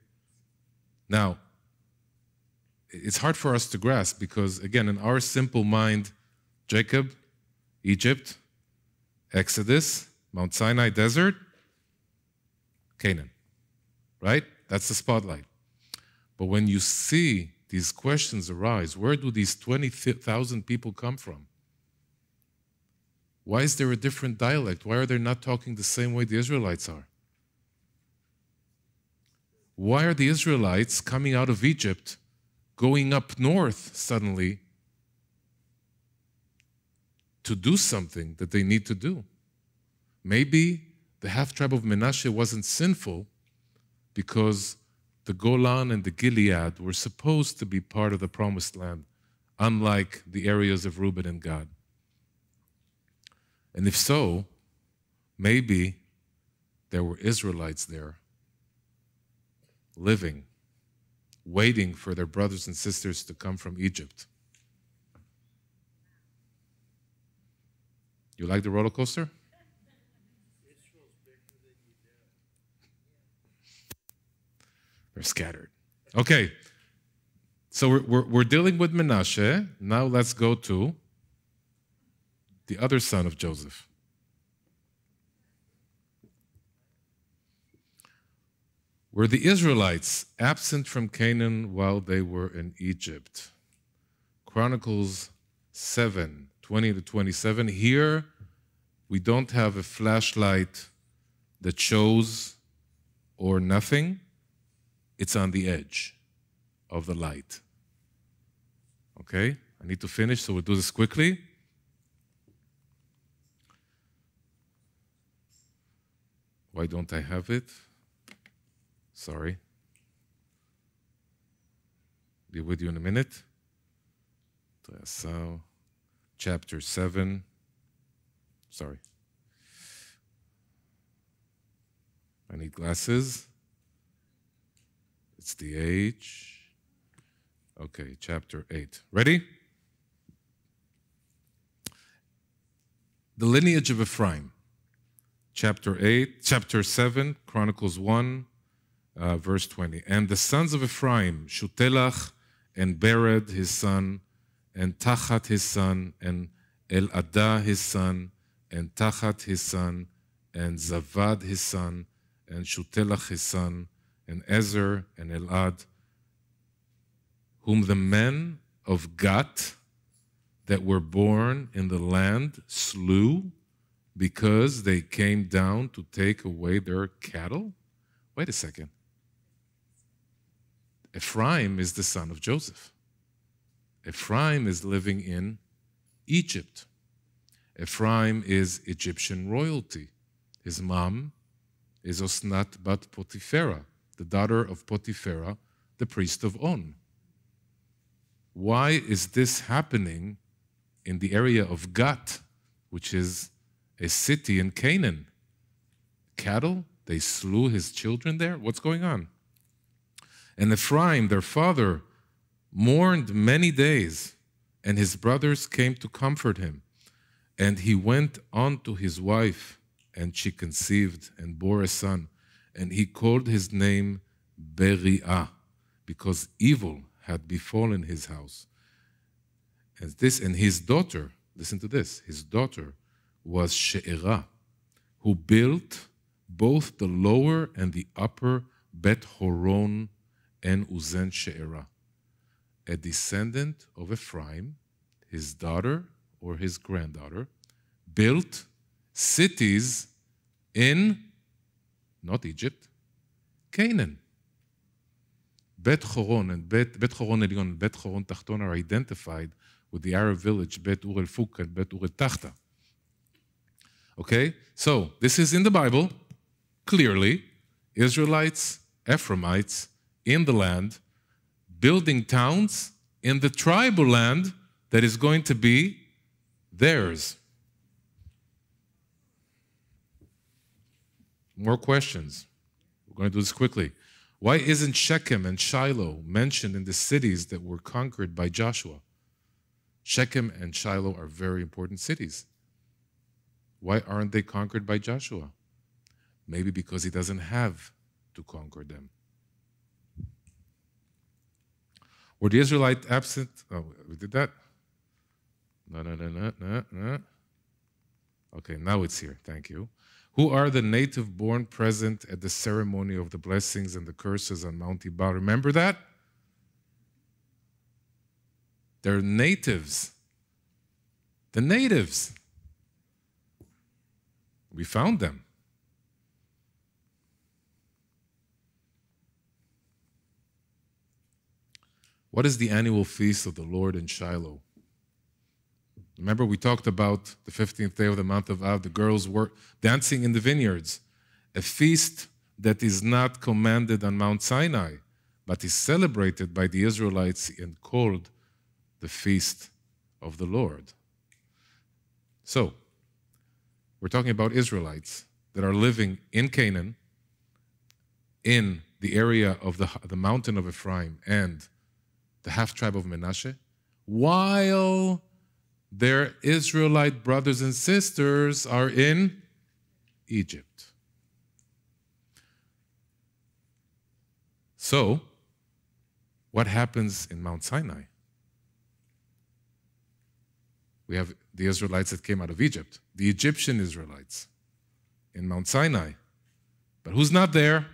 Now, it's hard for us to grasp because, again, in our simple mind, Jacob, Egypt, Exodus, Mount Sinai desert, Canaan. Right? That's the spotlight. But when you see these questions arise, where do these 20,000 people come from? Why is there a different dialect? Why are they not talking the same way the Israelites are? Why are the Israelites coming out of Egypt, going up north suddenly to do something that they need to do? Maybe the half tribe of Menashe wasn't sinful because the Golan and the Gilead were supposed to be part of the promised land, unlike the areas of Reuben and Gad. And if so, maybe there were Israelites there living, waiting for their brothers and sisters to come from Egypt. You like the roller coaster? They're scattered. Okay. So we're, we're, we're, dealing with Menashe. Now let's go to the other son of Joseph. Were the Israelites absent from Canaan while they were in Egypt? Chronicles 7 20 to 27. Here, we don't have a flashlight that shows or nothing, it's on the edge of the light. Okay? I need to finish, so we'll do this quickly. Why don't I have it? Sorry. Be with you in a minute. Chapter 7. Sorry. I need glasses. It's the age. Okay, chapter 8. Ready? The lineage of Ephraim. Chapter 8, chapter 7, Chronicles 1, uh, verse 20. And the sons of Ephraim, Shutelach and Bered his son, and Tachat his son, and Eladah his son, and Tachat his son, and Zavad his son, and Shutelach his son, and Ezer and Elad, whom the men of Gat that were born in the land slew because they came down to take away their cattle? Wait a second. Ephraim is the son of Joseph. Ephraim is living in Egypt. Ephraim is Egyptian royalty. His mom is Osnat bat Potipharah, the daughter of Potipharah, the priest of On. Why is this happening in the area of Gat, which is a city in Canaan. Cattle, they slew his children there? What's going on? And Ephraim, their father, mourned many days, and his brothers came to comfort him. And he went on to his wife, and she conceived and bore a son. And he called his name Beriah, because evil had befallen his house. And this, and his daughter, listen to this, his daughter was She'erah, who built both the lower and the upper Bet Horon and Uzen She'erah, a descendant of Ephraim, his daughter or his granddaughter, built cities in not Egypt, Canaan. Bet Horon and Bet, Bet Horon Elyon and Bet Horon Tachton are identified with the Arab village Bet Ur el Fuk and Bet Ur el Tachta. Okay? So, this is in the Bible, clearly. Israelites, Ephraimites in the land, building towns in the tribal land that is going to be theirs. More questions. We're going to do this quickly. Why isn't Shechem and Shiloh mentioned in the cities that were conquered by Joshua? Shechem and Shiloh are very important cities. Why aren't they conquered by Joshua? Maybe because he doesn't have to conquer them. Were the Israelites absent? Oh, we did that? No, no, no, no, no, no. Okay, now it's here. Thank you. Who are the native born present at the ceremony of the blessings and the curses on Mount Ebal? Remember that? They're natives. The natives. We found them. What is the annual feast of the Lord in Shiloh? Remember, we talked about the 15th day of the month of Av, the girls were dancing in the vineyards, a feast that is not commanded on Mount Sinai, but is celebrated by the Israelites and called the feast of the Lord. So, we're talking about Israelites that are living in Canaan, in the area of the, the mountain of Ephraim and the half tribe of Menashe, while their Israelite brothers and sisters are in Egypt. So, what happens in Mount Sinai? We have the Israelites that came out of Egypt, the Egyptian Israelites in Mount Sinai. But who's not there?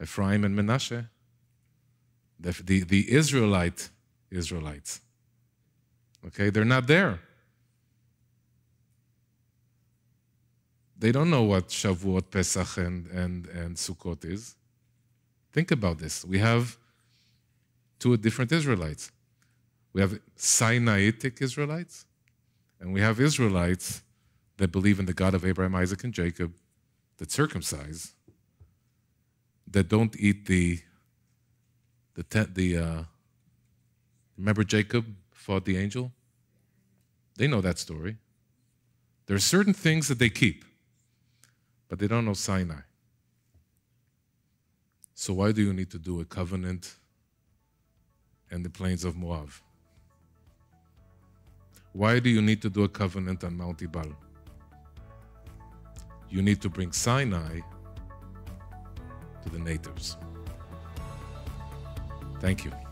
Ephraim and Menashe the, the, the Israelite Israelites. Okay, they're not there. They don't know what Shavuot, Pesach, and, and, and Sukkot is. Think about this. We have two different Israelites. We have Sinaitic Israelites, and we have Israelites that believe in the God of Abraham, Isaac, and Jacob, that circumcise, that don't eat the the, te- the uh, remember Jacob fought the angel? They know that story. There are certain things that they keep, but they don't know Sinai. So why do you need to do a covenant in the plains of Moab? Why do you need to do a covenant on Mount Ebal? You need to bring Sinai to the natives. Thank you.